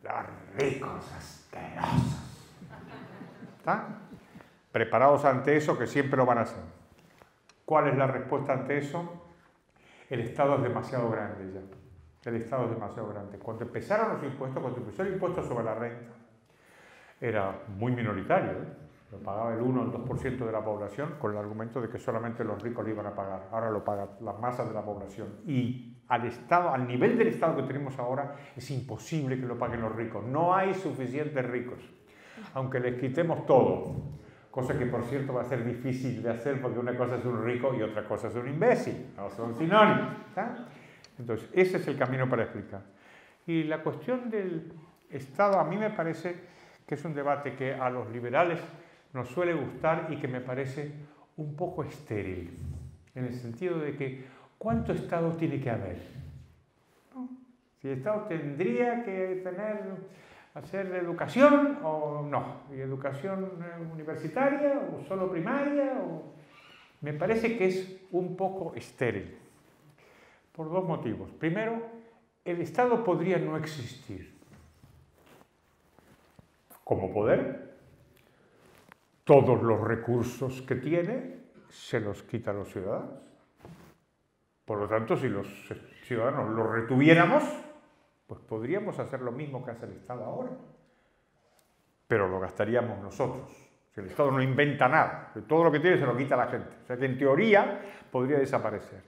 los ricos asquerosos. ¿Está? Preparados ante eso, que siempre lo van a hacer. ¿Cuál es la respuesta ante eso? El Estado es demasiado grande ya. El Estado es demasiado grande. Cuando empezaron los impuestos, cuando empezó el impuesto sobre la renta, era muy minoritario. ¿eh? Lo pagaba el 1 o el 2% de la población con el argumento de que solamente los ricos lo iban a pagar. Ahora lo pagan las masas de la población. Y al Estado, al nivel del Estado que tenemos ahora, es imposible que lo paguen los ricos. No hay suficientes ricos. Aunque les quitemos todo, cosa que por cierto va a ser difícil de hacer porque una cosa es un rico y otra cosa es un imbécil, no son sinónimos. Entonces, ese es el camino para explicar. Y la cuestión del Estado a mí me parece que es un debate que a los liberales nos suele gustar y que me parece un poco estéril, en el sentido de que ¿cuánto Estado tiene que haber? Si el Estado tendría que tener hacer educación o no, y educación eh, universitaria o solo primaria, o... me parece que es un poco estéril, por dos motivos. Primero, el Estado podría no existir como poder. Todos los recursos que tiene se los quita a los ciudadanos. Por lo tanto, si los ciudadanos los retuviéramos, pues podríamos hacer lo mismo que hace el Estado ahora. Pero lo gastaríamos nosotros. El Estado no inventa nada, todo lo que tiene se lo quita a la gente. O sea que en teoría podría desaparecer.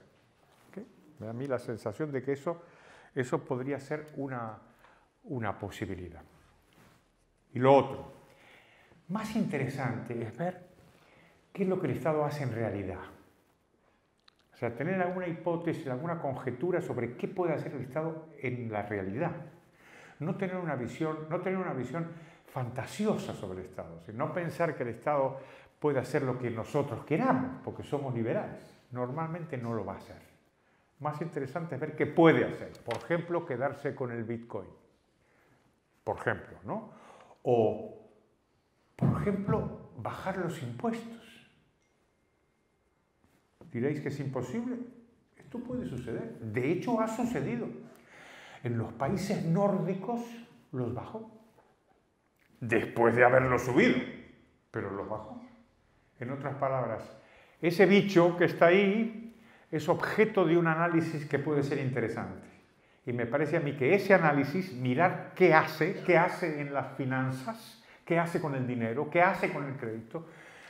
Me da a mí la sensación de que eso, eso podría ser una, una posibilidad. Y lo otro, más interesante es ver qué es lo que el Estado hace en realidad. O sea, tener alguna hipótesis, alguna conjetura sobre qué puede hacer el Estado en la realidad. No tener una visión, no tener una visión fantasiosa sobre el Estado, sino no pensar que el Estado puede hacer lo que nosotros queramos, porque somos liberales. Normalmente no lo va a hacer. Más interesante es ver qué puede hacer. Por ejemplo, quedarse con el Bitcoin. Por ejemplo, ¿no? O, por ejemplo, bajar los impuestos. Diréis que es imposible. Esto puede suceder. De hecho, ha sucedido. En los países nórdicos los bajó. Después de haberlos subido. Pero los bajó. En otras palabras, ese bicho que está ahí es objeto de un análisis que puede ser interesante. Y me parece a mí que ese análisis, mirar qué hace, qué hace en las finanzas, qué hace con el dinero, qué hace con el crédito,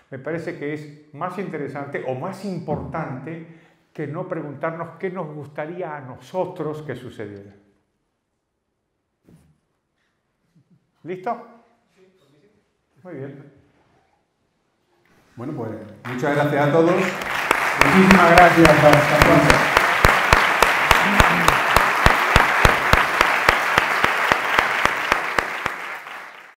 me parece que es más interesante o más importante que no preguntarnos qué nos gustaría a nosotros que sucediera. ¿Listo? Muy bien. Bueno, pues muchas gracias a todos. Muchísimas gracias, Pastor.